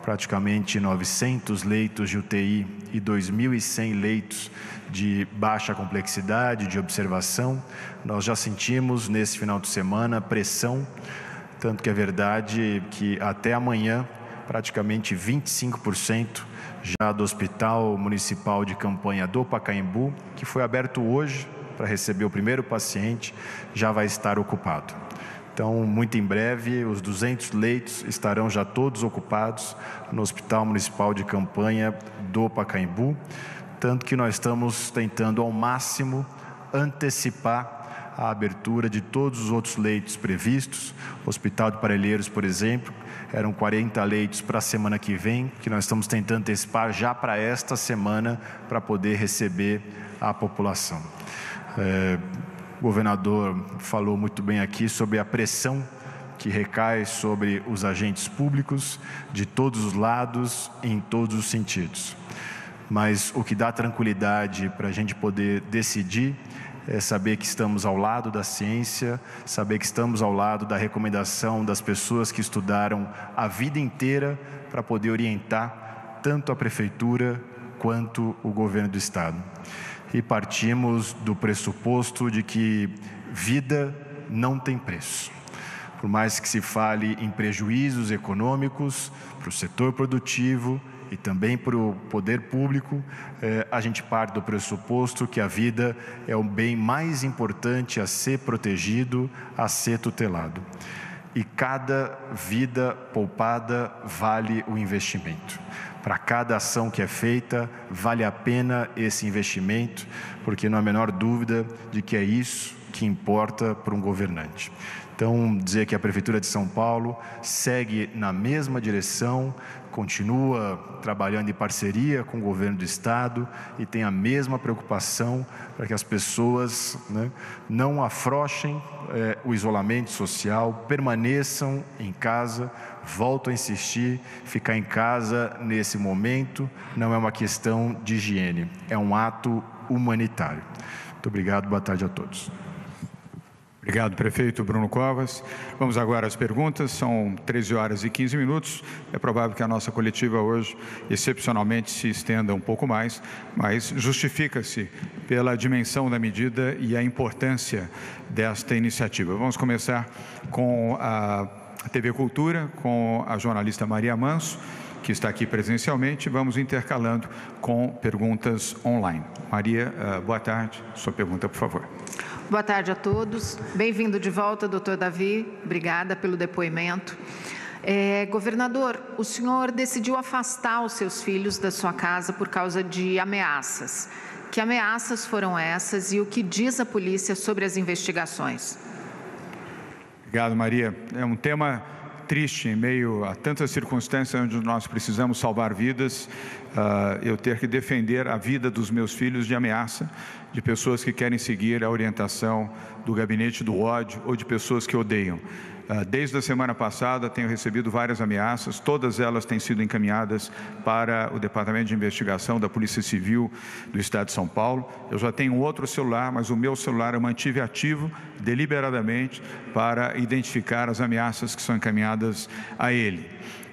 praticamente 900 leitos de UTI e 2.100 leitos de baixa complexidade, de observação. Nós já sentimos nesse final de semana pressão, tanto que é verdade que até amanhã, praticamente 25% já do Hospital Municipal de Campanha do Pacaembu, que foi aberto hoje para receber o primeiro paciente, já vai estar ocupado. Então, muito em breve, os 200 leitos estarão já todos ocupados no Hospital Municipal de Campanha do Pacaembu, tanto que nós estamos tentando ao máximo antecipar a abertura de todos os outros leitos previstos. O Hospital de Parelheiros, por exemplo, eram 40 leitos para a semana que vem, que nós estamos tentando antecipar já para esta semana, para poder receber a população. É, governador falou muito bem aqui sobre a pressão que recai sobre os agentes públicos de todos os lados, em todos os sentidos. Mas o que dá tranquilidade para a gente poder decidir é saber que estamos ao lado da ciência, saber que estamos ao lado da recomendação das pessoas que estudaram a vida inteira para poder orientar tanto a prefeitura quanto o governo do estado. E partimos do pressuposto de que vida não tem preço. Por mais que se fale em prejuízos econômicos para o setor produtivo, e também para o poder público, eh, a gente parte do pressuposto que a vida é o bem mais importante a ser protegido, a ser tutelado. E cada vida poupada vale o investimento. Para cada ação que é feita, vale a pena esse investimento, porque não há a menor dúvida de que é isso que importa para um governante. Então, dizer que a Prefeitura de São Paulo segue na mesma direção, continua trabalhando em parceria com o governo do estado e tem a mesma preocupação para que as pessoas né, não afrouxem é, o isolamento social, permaneçam em casa. Volto a insistir: ficar em casa nesse momento não é uma questão de higiene, é um ato humanitário. Muito obrigado, boa tarde a todos. Obrigado, prefeito Bruno Covas. Vamos agora às perguntas. São 13 horas e 15 minutos. É provável que a nossa coletiva hoje, excepcionalmente, se estenda um pouco mais, mas justifica-se pela dimensão da medida e a importância desta iniciativa. Vamos começar com a TV Cultura, com a jornalista Maria Manso, que está aqui presencialmente. Vamos intercalando com perguntas online. Maria, eh, boa tarde. Sua pergunta, por favor. Boa tarde a todos. Bem-vindo de volta, doutor Davi. Obrigada pelo depoimento. É, governador, o senhor decidiu afastar os seus filhos da sua casa por causa de ameaças. Que ameaças foram essas e o que diz a polícia sobre as investigações? Obrigado, Maria. É um tema triste em meio a tantas circunstâncias onde nós precisamos salvar vidas, uh, eu ter que defender a vida dos meus filhos de ameaça de pessoas que querem seguir a orientação do gabinete do ódio ou de pessoas que odeiam. Ah, desde a semana passada tenho recebido várias ameaças, todas elas têm sido encaminhadas para o Departamento de Investigação da Polícia Civil do Estado de São Paulo. Eu já tenho outro celular, mas o meu celular eu mantive ativo deliberadamente para identificar as ameaças que são encaminhadas a ele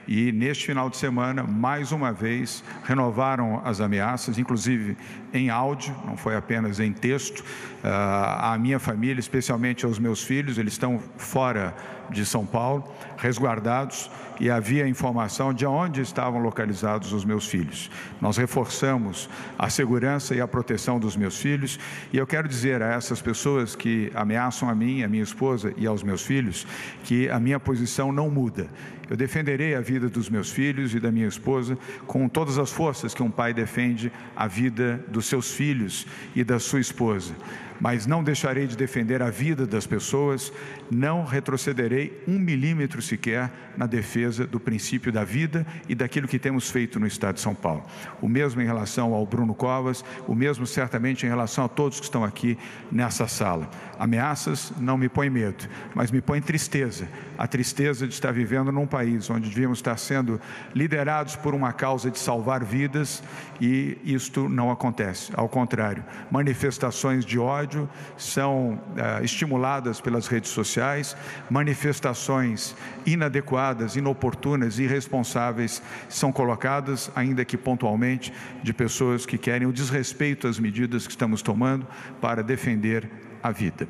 e neste final de semana, mais uma vez, renovaram as ameaças, inclusive em áudio, não foi apenas em texto. Ah, a minha família, especialmente aos meus filhos, eles estão fora de São Paulo, resguardados, e havia informação de onde estavam localizados os meus filhos. Nós reforçamos a segurança e a proteção dos meus filhos, e eu quero dizer a essas pessoas que ameaçam a mim, a minha esposa e aos meus filhos, que a minha posição não muda. Eu defenderei a vida dos meus filhos e da minha esposa com todas as forças que um pai defende a vida dos seus filhos e da sua esposa mas não deixarei de defender a vida das pessoas, não retrocederei um milímetro sequer na defesa do princípio da vida e daquilo que temos feito no Estado de São Paulo. O mesmo em relação ao Bruno Covas, o mesmo certamente em relação a todos que estão aqui nessa sala. Ameaças não me põem medo, mas me põem tristeza. A tristeza de estar vivendo num país onde devíamos estar sendo liderados por uma causa de salvar vidas e isto não acontece. Ao contrário, manifestações de ódio são eh, estimuladas pelas redes sociais, manifestações inadequadas, inoportunas, irresponsáveis são colocadas, ainda que pontualmente, de pessoas que querem o desrespeito às medidas que estamos tomando para defender a vida.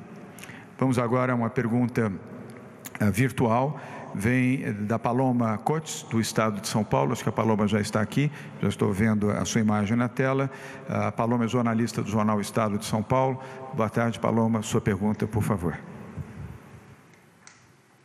Vamos agora a uma pergunta eh, virtual vem da Paloma Cotes, do estado de São Paulo. Acho que a Paloma já está aqui, já estou vendo a sua imagem na tela. A Paloma é jornalista do jornal Estado de São Paulo. Boa tarde, Paloma. Sua pergunta, por favor.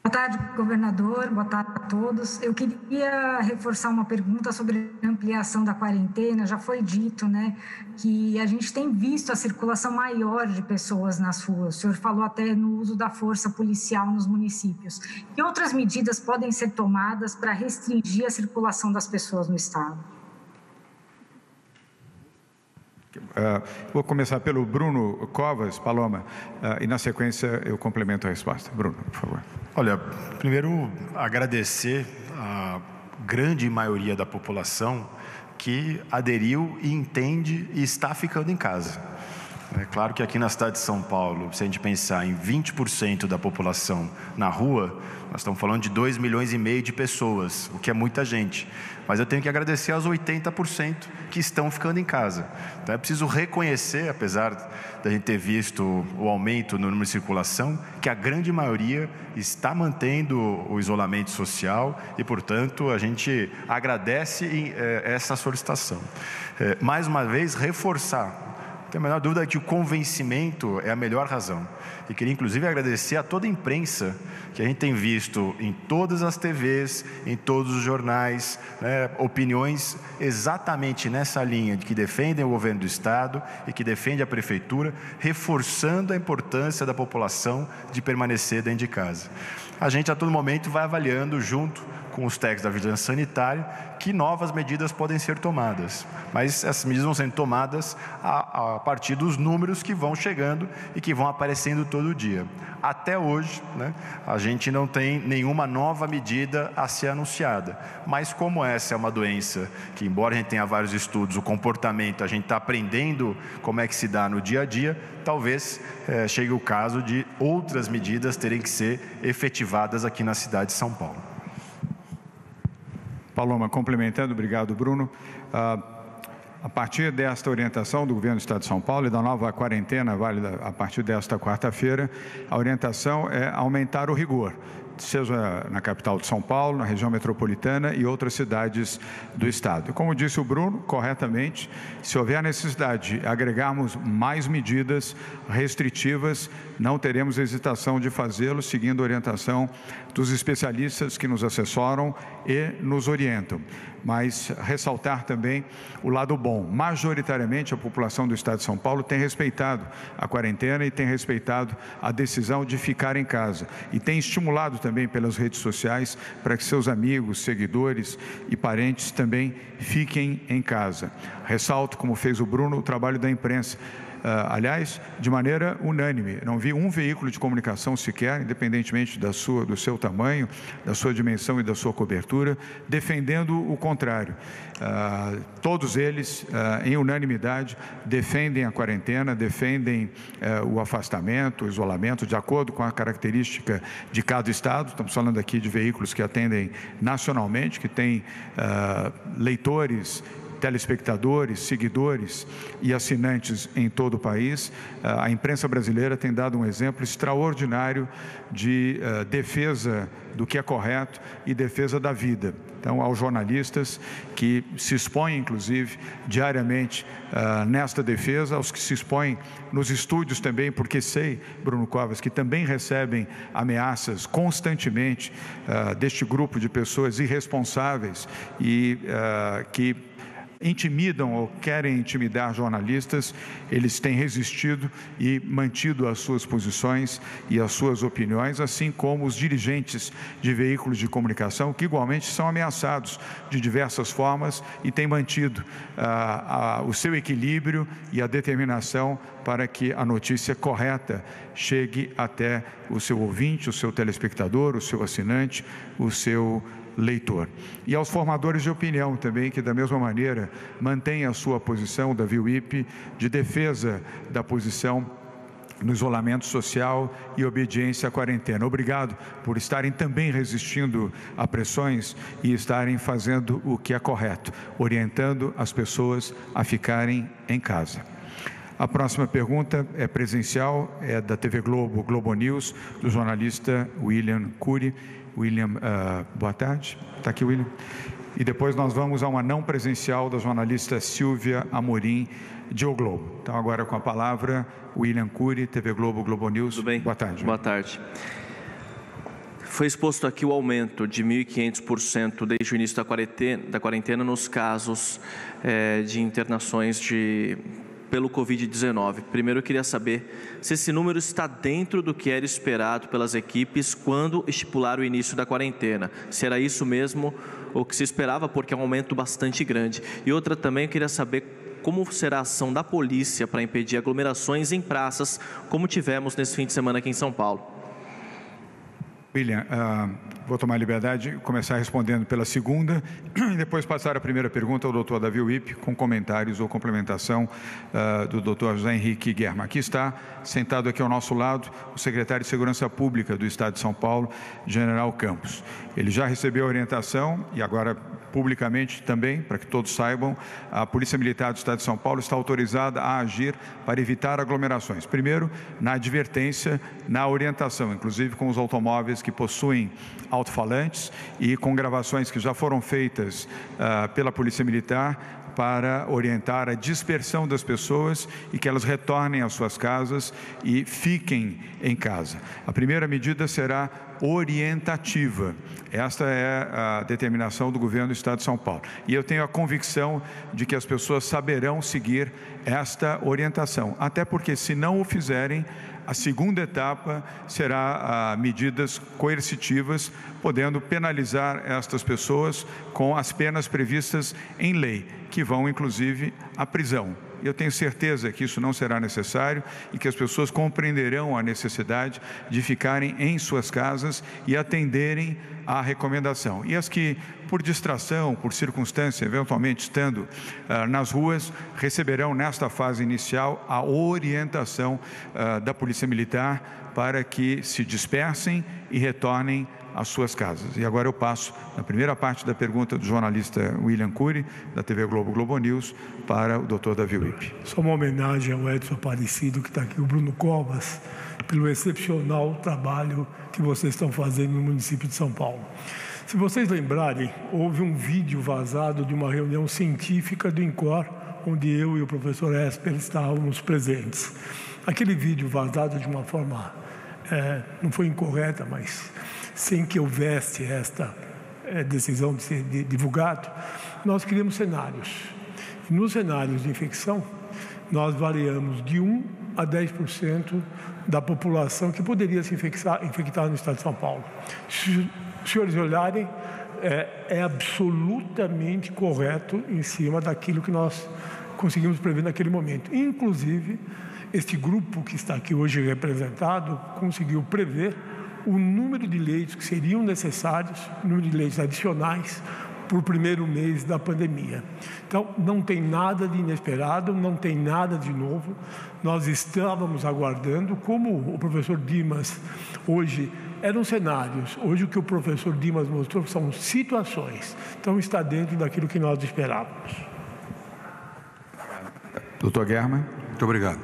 Boa tarde, governador. Boa tarde a todos. Eu queria reforçar uma pergunta sobre ampliação da quarentena. Já foi dito, né, que a gente tem visto a circulação maior de pessoas nas ruas. O senhor falou até no uso da força policial nos municípios. Que outras medidas podem ser tomadas para restringir a circulação das pessoas no estado? Uh, vou começar pelo Bruno Covas, Paloma, uh, e na sequência eu complemento a resposta. Bruno, por favor. Olha, primeiro agradecer a grande maioria da população que aderiu e entende e está ficando em casa. É claro que aqui na cidade de São Paulo, se a gente pensar em 20% da população na rua, nós estamos falando de 2 milhões e meio de pessoas, o que é muita gente. Mas eu tenho que agradecer aos 80% que estão ficando em casa. Então é preciso reconhecer, apesar da gente ter visto o aumento no número de circulação, que a grande maioria está mantendo o isolamento social e, portanto, a gente agradece eh, essa solicitação. Eh, mais uma vez, reforçar tem a menor dúvida que o convencimento é a melhor razão. E queria inclusive agradecer a toda a imprensa que a gente tem visto em todas as TVs, em todos os jornais, né, opiniões exatamente nessa linha de que defendem o governo do Estado e que defendem a Prefeitura, reforçando a importância da população de permanecer dentro de casa. A gente a todo momento vai avaliando junto com os técnicos da vigilância sanitária que novas medidas podem ser tomadas. Mas essas medidas vão sendo tomadas a, a, partir dos números que vão chegando e que vão aparecendo dia. Até hoje, né, a gente não tem nenhuma nova medida a ser anunciada. Mas como essa é uma doença que, embora a gente tenha vários estudos, o comportamento a gente está aprendendo como é que se dá no dia a dia, talvez é, chegue o caso de outras medidas terem que ser efetivadas aqui na cidade de São Paulo. Paloma, complementando, obrigado, Bruno. Ah, a partir desta orientação do governo do Estado de São Paulo e da nova quarentena válida a partir desta quarta-feira, a orientação é aumentar o rigor seja na capital de São Paulo, na região metropolitana e outras cidades do estado. Como disse o Bruno, corretamente, se houver necessidade de agregarmos mais medidas restritivas, não teremos hesitação de fazê-lo, seguindo a orientação dos especialistas que nos assessoram e nos orientam mas ressaltar também o lado bom. Majoritariamente, a população do Estado de São Paulo tem respeitado a quarentena e tem respeitado a decisão de ficar em casa e tem estimulado também pelas redes sociais para que seus amigos, seguidores e parentes também fiquem em casa. Ressalto, como fez o Bruno, o trabalho da imprensa aliás, de maneira unânime. Não vi um veículo de comunicação sequer, independentemente da sua, do seu tamanho, da sua dimensão e da sua cobertura, defendendo o contrário. Uh, todos eles, uh, em unanimidade, defendem a quarentena, defendem o afastamento, o isolamento, de acordo com a característica de cada estado. Estamos falando aqui de veículos que atendem nacionalmente, que têm leitores telespectadores, seguidores e assinantes em todo o país. Ah, a imprensa brasileira tem dado um exemplo extraordinário de uh, defesa do que é correto e defesa da vida. Então, aos jornalistas que se expõem, inclusive, diariamente uh, nesta defesa, aos que se expõem nos estúdios também, porque sei, Bruno Covas, que também recebem ameaças constantemente deste grupo de pessoas irresponsáveis e que intimidam ou querem intimidar jornalistas, eles têm resistido e mantido as suas posições e as suas opiniões, assim como os dirigentes de veículos de comunicação, que igualmente são ameaçados de diversas formas e têm mantido ah, o seu equilíbrio e a determinação para que a notícia correta chegue até o seu ouvinte, o seu telespectador, o seu assinante, o seu leitor. E aos formadores de opinião também, que da mesma maneira mantêm a sua posição da VIUIP de defesa da posição no isolamento social e obediência à quarentena. Obrigado por estarem também resistindo a pressões e estarem fazendo o que é correto, orientando as pessoas a ficarem em casa. A próxima pergunta é presencial, é da TV Globo, Globo News, do jornalista William Cury. William, uh, boa tarde. Está aqui, William. E depois nós vamos a uma não presencial da jornalista Silvia Amorim, de O Globo. Então, agora com a palavra, William Cury, TV Globo, Globo News. Tudo bem? Boa tarde. Boa tarde. foi exposto aqui o aumento de 1.500% desde o início da quarentena, da quarentena nos casos é, de internações de, pelo Covid-19. Primeiro, eu queria saber se esse número está dentro do que era esperado pelas equipes quando estipularam o início da quarentena. Se era isso mesmo ou que se esperava, porque é um aumento bastante grande. E outra também, eu queria saber como será a ação da polícia para impedir aglomerações em praças, como tivemos nesse fim de semana aqui em São Paulo. William, uh, vou tomar liberdade de começar respondendo pela segunda e depois passar a primeira pergunta ao doutor Davi Wip, com comentários ou complementação uh, do doutor José Henrique Guerra. Aqui está, sentado aqui ao nosso lado, o secretário de Segurança Pública do Estado de São Paulo, General Campos. Ele já recebeu orientação e agora publicamente também, para que todos saibam, a Polícia Militar do Estado de São Paulo está autorizada a agir para evitar aglomerações. Primeiro, na advertência, na orientação, inclusive com os automóveis que possuem alto-falantes e com gravações que já foram feitas uh, pela Polícia Militar para orientar a dispersão das pessoas e que elas retornem às suas casas e fiquem em casa. A primeira medida será orientativa. Esta é a determinação do governo do Estado de São Paulo. E eu tenho a convicção de que as pessoas saberão seguir esta orientação, até porque se não o fizerem, a segunda etapa será a medidas coercitivas, podendo penalizar estas pessoas com as penas previstas em lei, que vão inclusive à prisão. Eu tenho certeza que isso não será necessário e que as pessoas compreenderão a necessidade de ficarem em suas casas e atenderem à recomendação. E as que, por distração, por circunstância, eventualmente estando uh, nas ruas, receberão nesta fase inicial a orientação uh, da Polícia Militar para que se dispersem e retornem às suas casas. E agora eu passo, na primeira parte da pergunta do jornalista William Cury, da TV Globo Globo News, para o doutor Davi Wipp. Só uma homenagem ao Edson Aparecido, que está aqui, o Bruno Covas, pelo excepcional trabalho que vocês estão fazendo no município de São Paulo. Se vocês lembrarem, houve um vídeo vazado de uma reunião científica do INCOR, onde eu e o professor Esper estávamos presentes. Aquele vídeo vazado de uma forma, é, não foi incorreta, mas sem que houvesse esta é, decisão de ser divulgado, nós criamos cenários. E nos cenários de infecção, nós variamos de 1 a 10% da população que poderia se infectar, infectar no estado de São Paulo. Se os senhores olharem, é, é absolutamente correto em cima daquilo que nós conseguimos prever naquele momento. Inclusive, este grupo que está aqui hoje representado conseguiu prever o número de leitos que seriam necessários, o número de leitos adicionais por primeiro mês da pandemia. Então, não tem nada de inesperado, não tem nada de novo. Nós estávamos aguardando, como o professor Dimas hoje eram cenários. Hoje o que o professor Dimas mostrou são situações. Então está dentro daquilo que nós esperávamos. Doutor Guerra. Muito obrigado.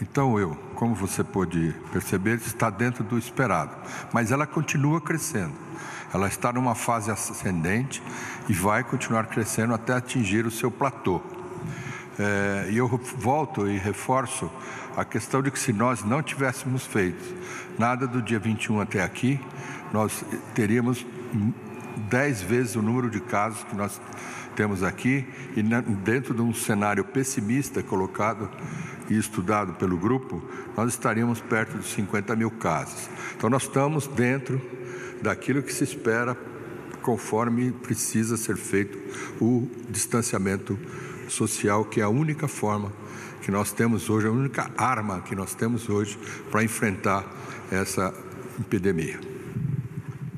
Então eu, como você pôde perceber, está dentro do esperado, mas ela continua crescendo. Ela está numa fase ascendente e vai continuar crescendo até atingir o seu platô. É, e eu volto e reforço a questão de que se nós não tivéssemos feito nada do dia 21 até aqui, nós teríamos 10 vezes o número de casos que nós temos aqui e dentro de um cenário pessimista colocado e estudado pelo grupo, nós estaríamos perto de 50 mil casos. Então, nós estamos dentro daquilo que se espera, conforme precisa ser feito o distanciamento social, que é a única forma que nós temos hoje, a única arma que nós temos hoje para enfrentar essa epidemia.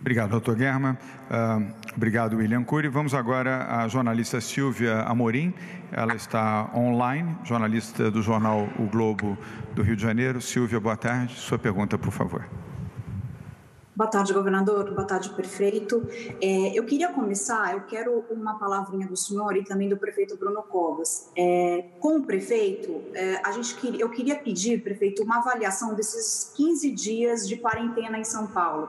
Obrigado, doutor Guerma. Uh, obrigado, William Cury. Vamos agora à jornalista Silvia Amorim. Ela está online, jornalista do jornal O Globo do Rio de Janeiro. Silvia, boa tarde. Sua pergunta, por favor. Boa tarde, governador. Boa tarde, prefeito. É, eu queria começar, eu quero uma palavrinha do senhor e também do prefeito Bruno Covas. É, com o prefeito, é, a gente queria, eu queria pedir, prefeito, uma avaliação desses 15 dias de quarentena em São Paulo.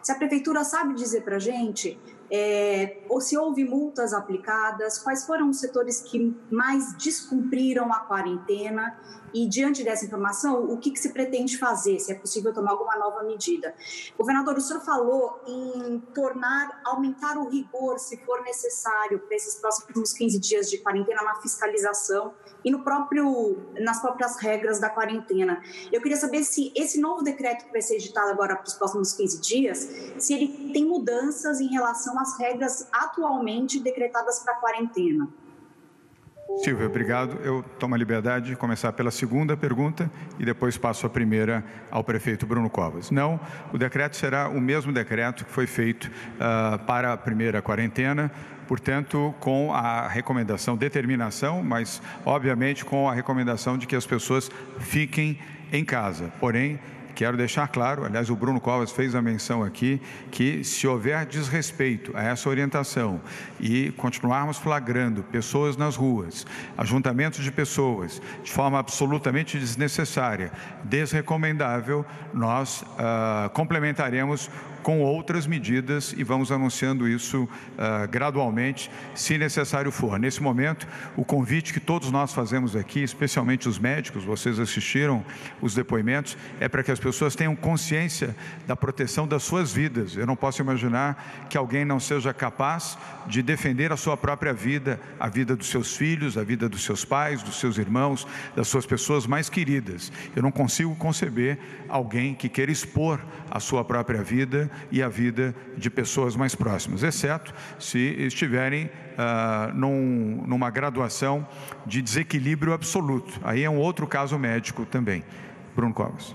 Se a prefeitura sabe dizer para a gente É, ou se houve multas aplicadas, quais foram os setores que mais descumpriram a quarentena e, diante dessa informação, o que, que se pretende fazer, se é possível tomar alguma nova medida? Governador, o senhor falou em tornar, aumentar o rigor, se for necessário, para esses próximos 15 dias de quarentena na fiscalização e no próprio, nas próprias regras da quarentena. Eu queria saber se esse novo decreto que vai ser editado agora para os próximos 15 dias, se ele tem mudanças em relação às regras atualmente decretadas para a quarentena. Silvia, obrigado. Eu tomo a liberdade de começar pela segunda pergunta e depois passo a primeira ao prefeito Bruno Covas. Não, o decreto será o mesmo decreto que foi feito uh, para a primeira quarentena, portanto, com a recomendação, determinação, mas obviamente com a recomendação de que as pessoas fiquem em casa. Porém, Quero deixar claro, aliás, o Bruno Covas fez a menção aqui, que se houver desrespeito a essa orientação e continuarmos flagrando pessoas nas ruas, ajuntamentos de pessoas, de forma absolutamente desnecessária, desrecomendável, nós ah, complementaremos com outras medidas e vamos anunciando isso uh, gradualmente, se necessário for. Nesse momento, o convite que todos nós fazemos aqui, especialmente os médicos, vocês assistiram os depoimentos, é para que as pessoas tenham consciência da proteção das suas vidas. Eu não posso imaginar que alguém não seja capaz de defender a sua própria vida, a vida dos seus filhos, a vida dos seus pais, dos seus irmãos, das suas pessoas mais queridas. Eu não consigo conceber alguém que queira expor a sua própria vida e a vida de pessoas mais próximas, exceto se estiverem ah, num, numa graduação de desequilíbrio absoluto. Aí é um outro caso médico também. Bruno Covas.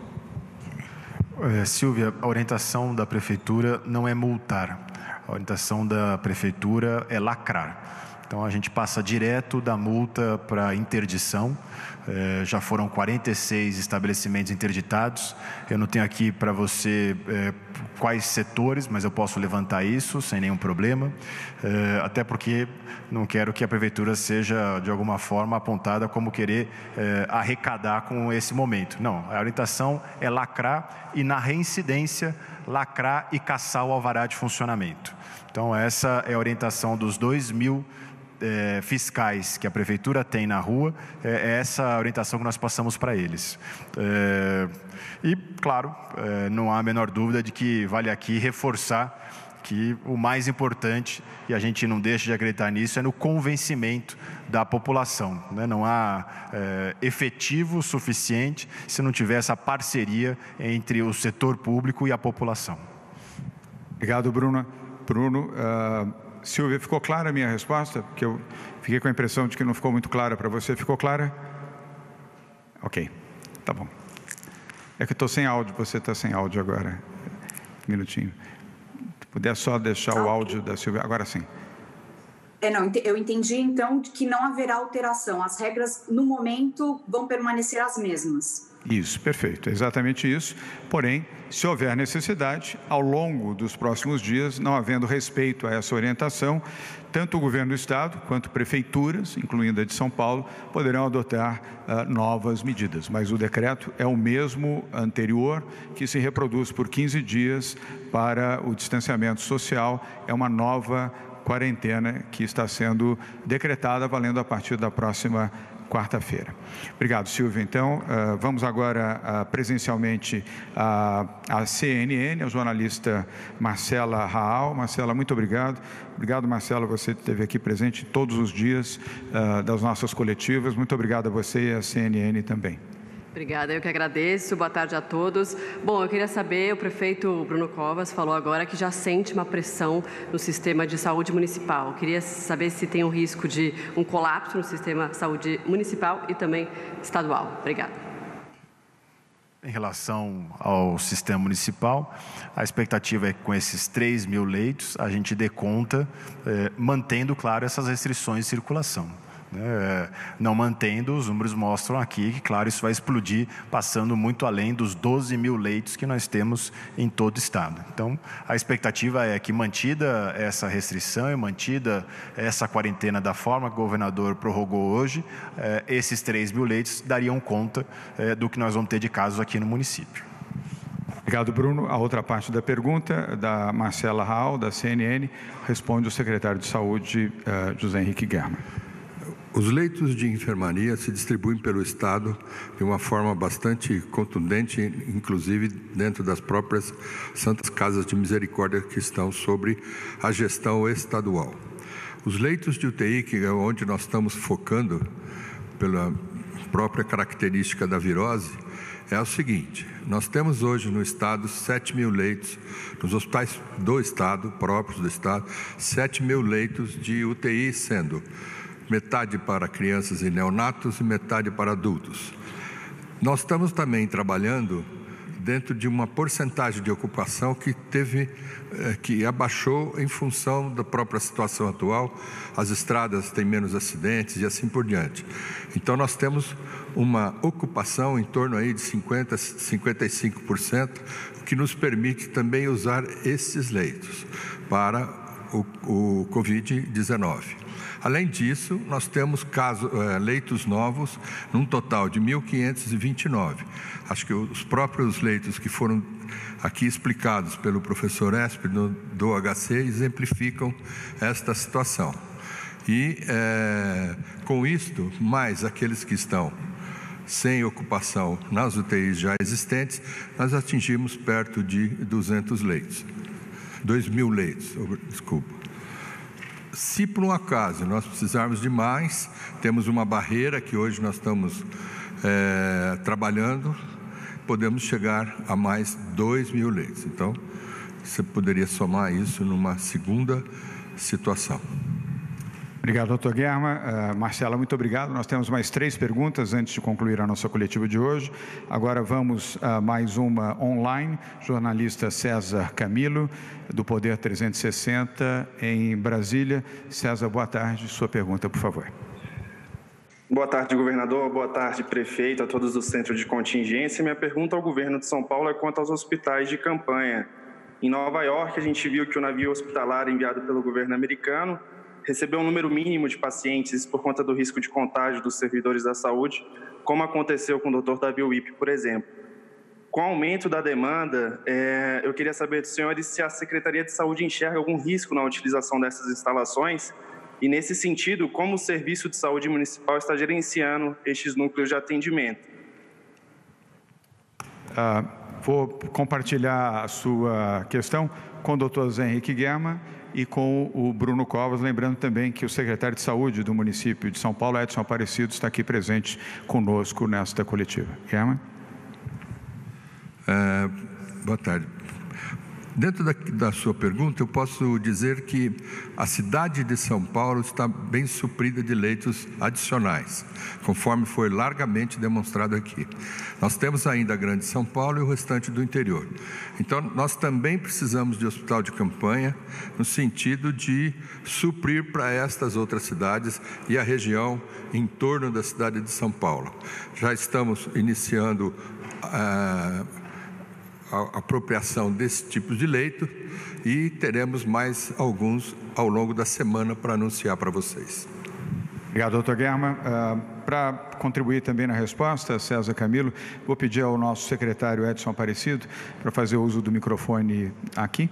É, Silvia, a orientação da prefeitura não é multar, a orientação da prefeitura é lacrar. Então a gente passa direto da multa para interdição. É, já foram 46 estabelecimentos interditados. Eu não tenho aqui para você é, quais setores, mas eu posso levantar isso sem nenhum problema. É, até porque não quero que a prefeitura seja de alguma forma apontada como querer é, arrecadar com esse momento. Não, a orientação é lacrar e na reincidência lacrar e caçar o alvará de funcionamento. Então essa é a orientação dos 2 mil é, fiscais que a prefeitura tem na rua, é, é essa orientação que nós passamos para eles. É, e, claro, é, não há a menor dúvida de que vale aqui reforçar que o mais importante, e a gente não deixa de acreditar nisso, é no convencimento da população. Né? Não há é, efetivo suficiente se não tiver essa parceria entre o setor público e a população. Obrigado, Bruno. Bruno, uh Silvia, ficou clara a minha resposta? Porque eu fiquei com a impressão de que não ficou muito clara para você. Ficou clara? Ok, tá bom. É que eu estou sem áudio, você está sem áudio agora. Um minutinho. Se puder só deixar o áudio da Silvia. Agora sim. É, não, eu entendi então que não haverá alteração. As regras, no momento, vão permanecer as mesmas. Isso, perfeito, é exatamente isso. Porém, se houver necessidade, ao longo dos próximos dias, não havendo respeito a essa orientação, tanto o governo do estado quanto prefeituras, incluindo a de São Paulo, poderão adotar uh, novas medidas. Mas o decreto é o mesmo anterior, que se reproduz por 15 dias para o distanciamento social, é uma nova quarentena que está sendo decretada, valendo a partir da próxima quarta-feira. Obrigado, Silvia. Então, uh, vamos agora uh, presencialmente à CNN, a jornalista Marcela Raal. Marcela, muito obrigado. Obrigado, Marcela, você esteve aqui presente todos os dias uh, das nossas coletivas. Muito obrigado a você e à CNN também. Obrigada, eu que agradeço. Boa tarde a todos. Bom, eu queria saber, o prefeito Bruno Covas falou agora que já sente uma pressão no sistema de saúde municipal. Eu queria saber se tem um risco de um colapso no sistema de saúde municipal e também estadual. Obrigada. Em relação ao sistema municipal, a expectativa é que com esses 3 mil leitos a gente dê conta, eh, mantendo, claro, essas restrições de circulação. Né? Não mantendo, os números mostram aqui que, claro, isso vai explodir, passando muito além dos 12 mil leitos que nós temos em todo o estado. Então, a expectativa é que, mantida essa restrição e mantida essa quarentena da forma que o governador prorrogou hoje, eh, esses 3 mil leitos dariam conta eh, do que nós vamos ter de casos aqui no município. Obrigado, Bruno. A outra parte da pergunta, da Marcela Raul, da CNN, responde o secretário de Saúde, José Henrique Guerra. Os leitos de enfermaria se distribuem pelo Estado de uma forma bastante contundente, inclusive dentro das próprias Santas Casas de Misericórdia que estão sobre a gestão estadual. Os leitos de UTI, que é onde nós estamos focando, pela própria característica da virose, é o seguinte: nós temos hoje no estado 7 mil leitos, nos hospitais do estado, próprios do estado, 7 mil leitos de UTI, sendo metade para crianças e neonatos e metade para adultos. Nós estamos também trabalhando dentro de uma porcentagem de ocupação que teve eh, que abaixou em função da própria situação atual. As estradas têm menos acidentes e assim por diante. Então nós temos uma ocupação em torno aí de 50, 55%, que nos permite também usar esses leitos para o, o Covid-19. Além disso, nós temos é, leitos novos, num total de 1.529. Acho que os próprios leitos que foram aqui explicados pelo professor do, do HC exemplificam esta situação. E é, com isto, mais aqueles que estão sem ocupação nas UTIs já existentes, nós atingimos perto de 200 leitos. 2 mil leitos, desculpa. Se por um acaso nós precisarmos de mais, temos uma barreira que hoje nós estamos é, trabalhando, podemos chegar a mais 2 mil leitos. Então, você poderia somar isso numa segunda situação. Obrigado, doutor Guerra. Uh, Marcela, muito obrigado. Nós temos mais três perguntas antes de concluir a nossa coletiva de hoje. Agora vamos a mais uma online. Jornalista César Camilo, do Poder 360, em Brasília. César, boa tarde. Sua pergunta, por favor. Boa tarde, governador. Boa tarde, prefeito, a todos do centro de contingência. Minha pergunta ao governo de São Paulo é quanto aos hospitais de campanha. Em Nova York, a gente viu que o navio hospitalar enviado pelo governo americano recebeu um número mínimo de pacientes por conta do risco de contágio dos servidores da saúde, como aconteceu com o Dr. Davi Wip, por exemplo. Com o aumento da demanda, é, eu queria saber dos senhores se a Secretaria de Saúde enxerga algum risco na utilização dessas instalações e, nesse sentido, como o Serviço de Saúde Municipal está gerenciando estes núcleos de atendimento. Ah, vou compartilhar a sua questão com o doutor Zé Henrique Guerra e com o Bruno Covas, lembrando também que o secretário de Saúde do município de São Paulo, Edson Aparecido, está aqui presente conosco nesta coletiva. Herman? É, boa tarde. Dentro da, da, sua pergunta, eu posso dizer que a cidade de São Paulo está bem suprida de leitos adicionais, conforme foi largamente demonstrado aqui. Nós temos ainda a Grande São Paulo e o restante do interior. Então, nós também precisamos de hospital de campanha, no sentido de suprir para estas outras cidades e a região em torno da cidade de São Paulo. Já estamos iniciando. Uh, a apropriação desse tipo de leito e teremos mais alguns ao longo da semana para anunciar para vocês. Obrigado, doutor Guerra. Uh, para contribuir também na resposta, César Camilo, vou pedir ao nosso secretário Edson Aparecido para fazer uso do microfone aqui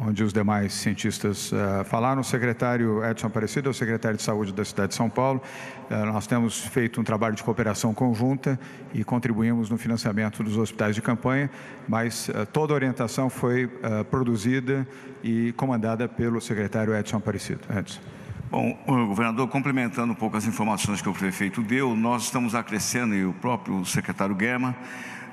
onde os demais cientistas uh, falaram. O secretário Edson Aparecido é o secretário de Saúde da cidade de São Paulo. Uh, nós temos feito um trabalho de cooperação conjunta e contribuímos no financiamento dos hospitais de campanha, mas uh, toda a orientação foi produzida e comandada pelo secretário Edson Aparecido. Edson. Bom, governador, complementando um pouco as informações que o prefeito deu, nós estamos acrescendo, e o próprio secretário Guerma,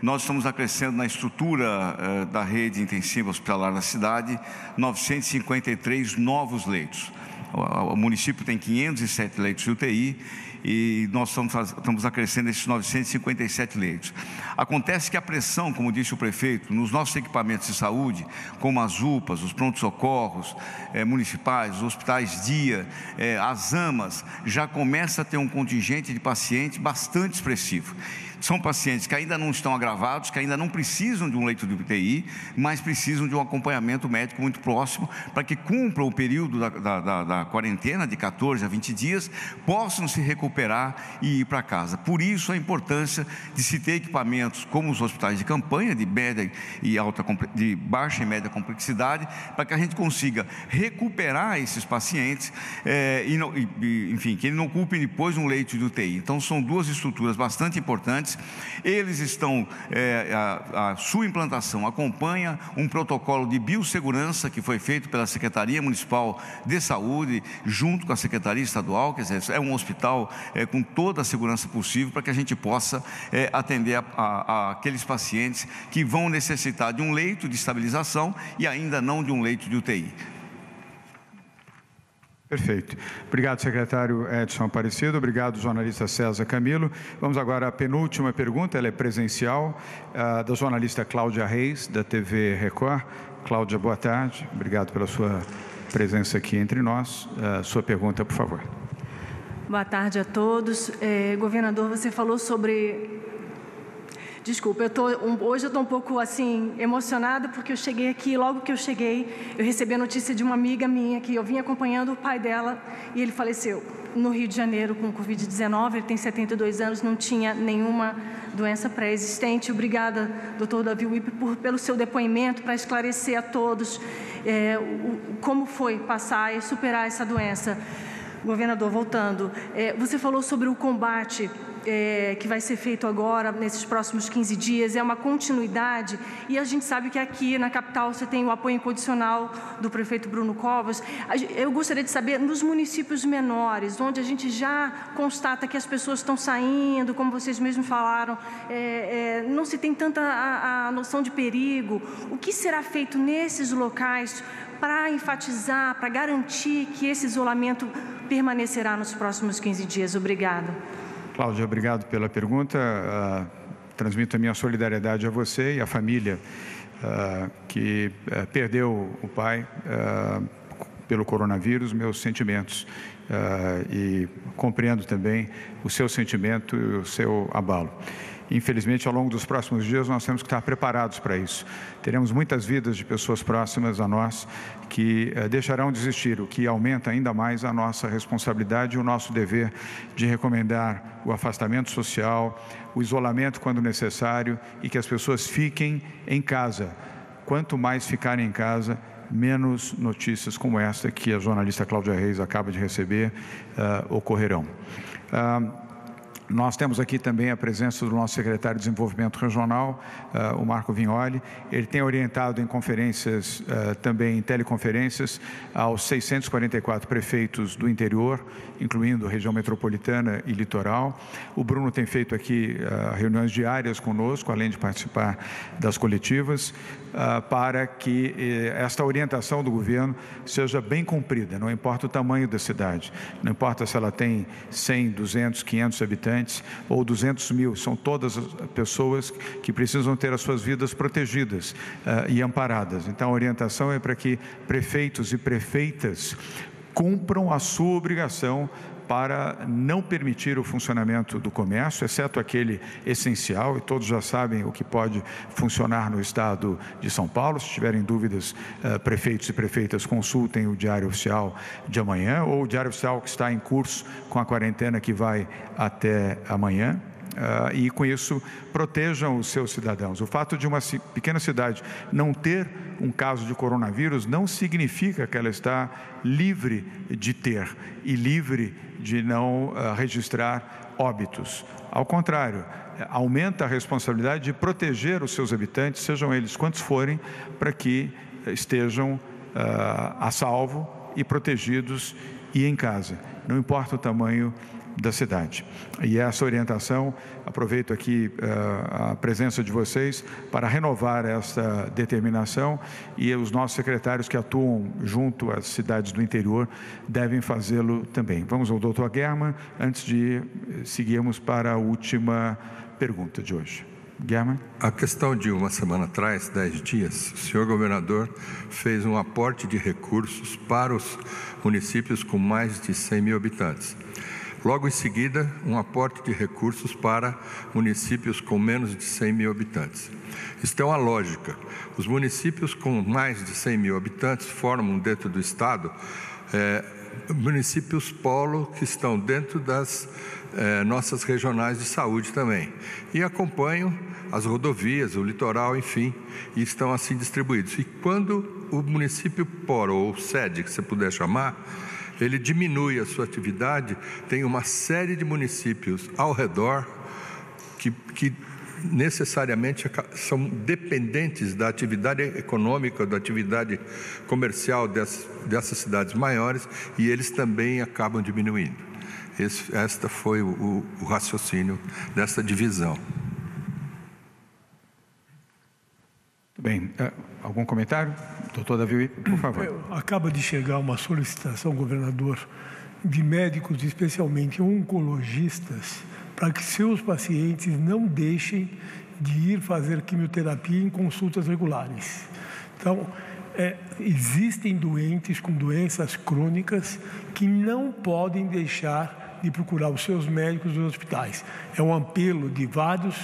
nós estamos acrescendo na estrutura eh, da rede intensiva hospitalar da cidade 953 novos leitos. O, município tem 507 leitos de UTI e nós estamos, estamos acrescendo esses 957 leitos. Acontece que a pressão, como disse o prefeito, nos nossos equipamentos de saúde, como as UPAs, os prontos-socorros eh, municipais, os hospitais dia, eh, as AMAs, já começa a ter um contingente de pacientes bastante expressivo. São pacientes que ainda não estão agravados, que ainda não precisam de um leito de UTI, mas precisam de um acompanhamento médico muito próximo para que cumpram o período da, da, da, da quarentena de 14 a 20 dias, possam se recuperar e ir para casa. Por isso a importância de se ter equipamentos como os hospitais de campanha, de média e alta, de baixa e média complexidade, para que a gente consiga recuperar esses pacientes é, e, não, e, enfim, que ele não ocupe depois um leito de UTI. Então são duas estruturas bastante importantes. Eles estão, é, a, a sua implantação acompanha um protocolo de biossegurança que foi feito pela Secretaria Municipal de Saúde, junto com a Secretaria Estadual, quer dizer, é um hospital é, com toda a segurança possível para que a gente possa é, atender a, a, aqueles pacientes que vão necessitar de um leito de estabilização e ainda não de um leito de UTI. Perfeito. Obrigado, secretário Edson Aparecido. Obrigado, jornalista César Camilo. Vamos agora à penúltima pergunta, ela é presencial, uh, da jornalista Cláudia Reis, da TV Record. Cláudia, boa tarde. Obrigado pela sua presença aqui entre nós. Uh, sua pergunta, por favor. Boa tarde a todos. É, governador, você falou sobre Desculpa, eu tô, hoje eu estou um pouco assim emocionada porque eu cheguei aqui, logo que eu cheguei, eu recebi a notícia de uma amiga minha que eu vim acompanhando o pai dela e ele faleceu no Rio de Janeiro com Covid-19. Ele tem 72 anos, não tinha nenhuma doença pré-existente. Obrigada, doutor Davi Wip, por, pelo seu depoimento para esclarecer a todos é, o, como foi passar e superar essa doença. Governador, voltando, é, você falou sobre o combate é, que vai ser feito agora, nesses próximos 15 dias, é uma continuidade. E a gente sabe que aqui na capital você tem o apoio incondicional do prefeito Bruno Covas. Eu gostaria de saber, nos municípios menores, onde a gente já constata que as pessoas estão saindo, como vocês mesmos falaram, é, é, não se tem tanta a, a noção de perigo, o que será feito nesses locais para enfatizar, para garantir que esse isolamento permanecerá nos próximos 15 dias? Obrigada. Cláudia, obrigado pela pergunta. Uh, transmito a minha solidariedade a você e à família uh, que uh, perdeu o pai pelo coronavírus, meus sentimentos. e compreendo também o seu sentimento e o seu abalo. Infelizmente, ao longo dos próximos dias, nós temos que estar preparados para isso. Teremos muitas vidas de pessoas próximas a nós que eh, deixarão de existir, o que aumenta ainda mais a nossa responsabilidade e o nosso dever de recomendar o afastamento social, o isolamento quando necessário e que as pessoas fiquem em casa. Quanto mais ficarem em casa, menos notícias como esta que a jornalista Cláudia Reis acaba de receber uh, ocorrerão. Uh, nós temos aqui também a presença do nosso secretário de Desenvolvimento Regional, uh, o Marco Vignoli. Ele tem orientado em conferências, uh, também em teleconferências, aos 644 prefeitos do interior, incluindo região metropolitana e litoral. O Bruno tem feito aqui uh, reuniões diárias conosco, além de participar das coletivas, para que esta orientação do governo seja bem cumprida, não importa o tamanho da cidade, não importa se ela tem 100, 200, 500 habitantes ou 200 mil, são todas as pessoas que precisam ter as suas vidas protegidas uh, e amparadas. Então, a orientação é para que prefeitos e prefeitas cumpram a sua obrigação para não permitir o funcionamento do comércio, exceto aquele essencial, e todos já sabem o que pode funcionar no estado de São Paulo. Se tiverem dúvidas, eh, prefeitos e prefeitas, consultem o Diário Oficial de amanhã ou o Diário Oficial que está em curso com a quarentena que vai até amanhã. Uh, e com isso protejam os seus cidadãos. O fato de uma pequena cidade não ter um caso de coronavírus não significa que ela está livre de ter e livre de não uh, registrar óbitos. Ao contrário, aumenta a responsabilidade de proteger os seus habitantes, sejam eles quantos forem, para que estejam uh, a salvo e protegidos e em casa. Não importa o tamanho da cidade. E essa orientação, aproveito aqui uh, a presença de vocês para renovar essa determinação e os nossos secretários que atuam junto às cidades do interior devem fazê-lo também. Vamos ao doutor German, antes de seguirmos para a última pergunta de hoje. German. A questão de uma semana atrás, dez dias, o senhor governador fez um aporte de recursos para os municípios com mais de 100 mil habitantes. Logo em seguida, um aporte de recursos para municípios com menos de 100 mil habitantes. Isso tem uma lógica. Os municípios com mais de 100 mil habitantes formam dentro do Estado é, municípios polo que estão dentro das é, nossas regionais de saúde também. E acompanham as rodovias, o litoral, enfim, e estão assim distribuídos. E quando o município polo, ou sede, que você puder chamar, ele diminui a sua atividade, tem uma série de municípios ao redor que, que necessariamente são dependentes da atividade econômica, da atividade comercial dessas, dessas cidades maiores e eles também acabam diminuindo. Esse, esta foi o, o raciocínio dessa divisão. Bem, é, algum comentário? Doutor Davi, por favor. Acaba de chegar uma solicitação, governador, de médicos, especialmente oncologistas, para que seus pacientes não deixem de ir fazer quimioterapia em consultas regulares. Então, é, existem doentes com doenças crônicas que não podem deixar de procurar os seus médicos nos hospitais. É um apelo de vários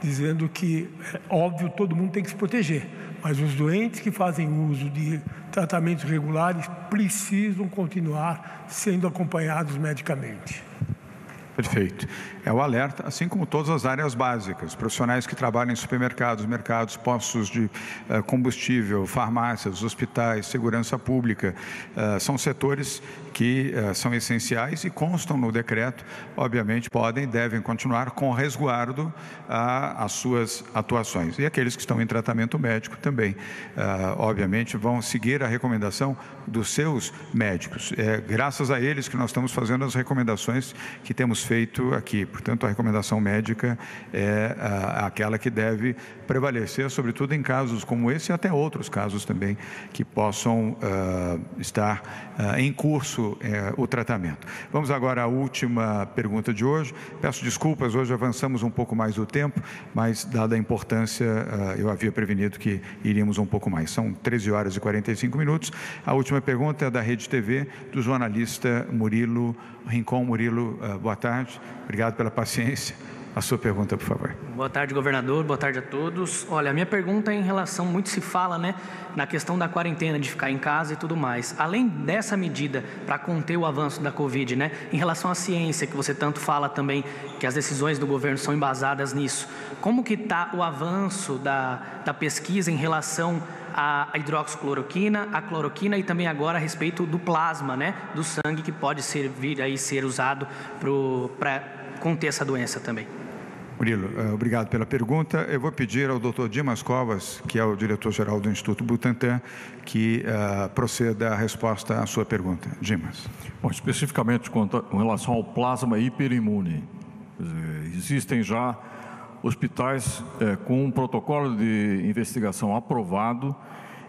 dizendo que, é óbvio, todo mundo tem que se proteger, mas os doentes que fazem uso de tratamentos regulares precisam continuar sendo acompanhados medicamente. Perfeito. É o alerta, assim como todas as áreas básicas, profissionais que trabalham em supermercados, mercados, postos de uh, combustível, farmácias, hospitais, segurança pública, uh, são setores que uh, são essenciais e constam no decreto, obviamente podem e devem continuar com resguardo às suas atuações. E aqueles que estão em tratamento médico também, obviamente, vão seguir a recomendação dos seus médicos. É graças a eles que nós estamos fazendo as recomendações que temos feito aqui. Portanto, a recomendação médica é aquela que deve prevalecer, sobretudo em casos como esse e até outros casos também que possam uh, estar uh, em curso uh, o tratamento. Vamos agora à última pergunta de hoje. Peço desculpas, hoje avançamos um pouco mais o tempo, mas dada a importância, eu havia prevenido que iríamos um pouco mais. São 13 horas e 45 minutos. A última pergunta é da Rede TV, do jornalista Murilo Rincon. Murilo, boa tarde. Obrigado pela paciência. A sua pergunta, por favor. Boa tarde, governador. Boa tarde a todos. Olha, a minha pergunta é em relação, muito se fala, né, na questão da quarentena, de ficar em casa e tudo mais. Além dessa medida para conter o avanço da Covid, né, em relação à ciência, que você tanto fala também, que as decisões do governo são embasadas nisso, como que está o avanço da, da pesquisa em relação à hidroxicloroquina, a cloroquina e também agora a respeito do plasma, né, do sangue que pode servir aí ser usado para conter essa doença também? Murilo, eh, obrigado pela pergunta. Eu vou pedir ao Dr. Dimas Covas, que é o diretor-geral do Instituto Butantan, que uh, proceda a resposta à sua pergunta. Dimas. Bom, especificamente com relação ao plasma hiperimune, existem já hospitais é, com um protocolo de investigação aprovado.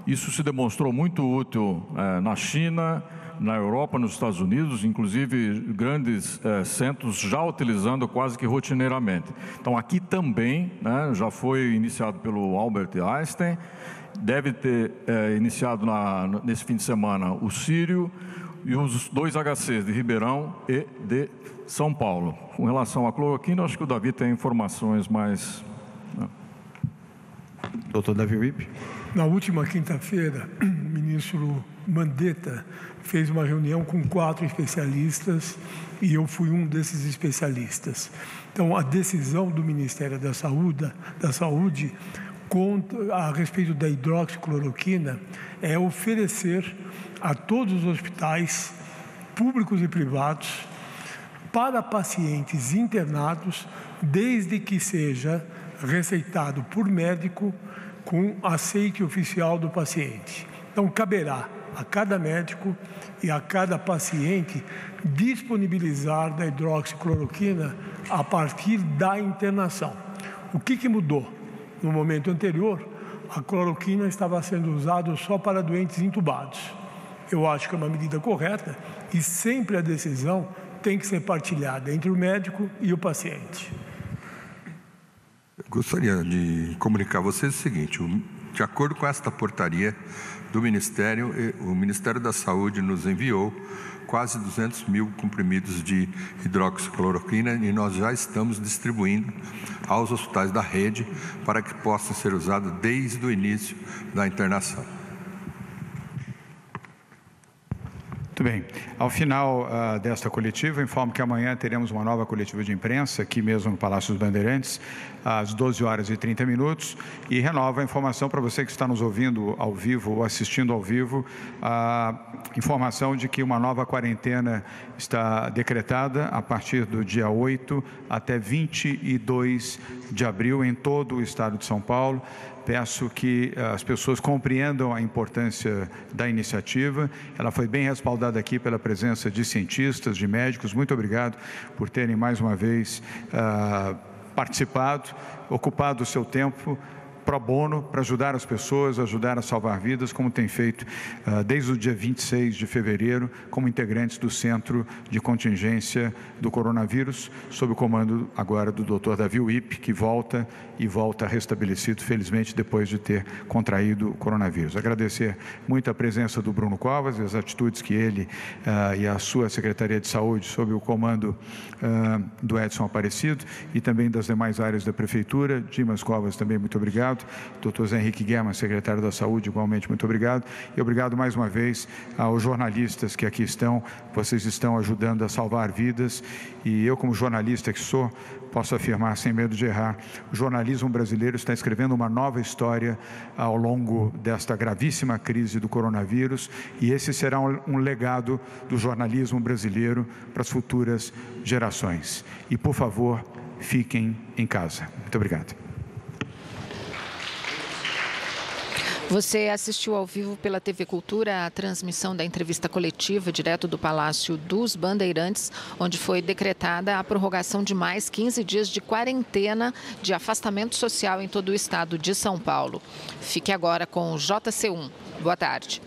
Isso se demonstrou muito útil é, na China, na Europa, nos Estados Unidos, inclusive grandes é, centros já utilizando quase que rotineiramente. Então, aqui também, né, já foi iniciado pelo Albert Einstein, deve ter é, iniciado na, nesse fim de semana o Sírio e os dois HCs de Ribeirão e de São Paulo. Com relação à cloroquina, acho que o Davi tem informações mais. Né? Doutor Davi Wip. Na última quinta-feira, o ministro Mandetta fez uma reunião com quatro especialistas e eu fui um desses especialistas. Então, a decisão do Ministério da Saúde, da Saúde a respeito da hidroxicloroquina é oferecer a todos os hospitais, públicos e privados, para pacientes internados, desde que seja receitado por médico com aceite oficial do paciente. Então, caberá a cada médico e a cada paciente disponibilizar da hidroxicloroquina a partir da internação. O que, que mudou? No momento anterior, a cloroquina estava sendo usada só para doentes intubados. Eu acho que é uma medida correta e sempre a decisão tem que ser partilhada entre o médico e o paciente. Gostaria de comunicar a vocês o seguinte: De acordo com esta portaria do Ministério, o Ministério da Saúde nos enviou quase 200 mil comprimidos de hidroxicloroquina e nós já estamos distribuindo aos hospitais da rede para que possa ser usado desde o início da internação. Muito bem. Ao final uh, desta coletiva, informo que amanhã teremos uma nova coletiva de imprensa, aqui mesmo no Palácio dos Bandeirantes, às 12 horas e 30 minutos. E renova a informação para você que está nos ouvindo ao vivo ou assistindo ao vivo, a informação de que uma nova quarentena está decretada a partir do dia 8 até 22 de abril em todo o estado de São Paulo. Peço que eh, as pessoas compreendam a importância da iniciativa. Ela foi bem respaldada aqui pela presença de cientistas, de médicos. Muito obrigado por terem mais uma vez uh, participado, ocupado o seu tempo pro bono para ajudar as pessoas, ajudar a salvar vidas, como tem feito uh, desde o dia 26 de fevereiro, como integrantes do Centro de Contingência do Coronavírus, sob o comando agora do Dr. Davi Wip, que volta e volta restabelecido, felizmente, depois de ter contraído o coronavírus. Agradecer muito a presença do Bruno Covas e as atitudes que ele uh, e a sua Secretaria de Saúde, sob o comando uh, do Edson Aparecido e também das demais áreas da Prefeitura. Dimas Covas, também muito obrigado obrigado. Doutor Henrique Guerra, secretário da Saúde, igualmente muito obrigado. E obrigado mais uma vez aos jornalistas que aqui estão. Vocês estão ajudando a salvar vidas. E eu, como jornalista que sou, posso afirmar sem medo de errar, o jornalismo brasileiro está escrevendo uma nova história ao longo desta gravíssima crise do coronavírus e esse será um legado do jornalismo brasileiro para as futuras gerações. E, por favor, fiquem em casa. Muito obrigado. Você assistiu ao vivo pela TV Cultura a transmissão da entrevista coletiva direto do Palácio dos Bandeirantes, onde foi decretada a prorrogação de mais 15 dias de quarentena de afastamento social em todo o estado de São Paulo. Fique agora com o JC1. Boa tarde.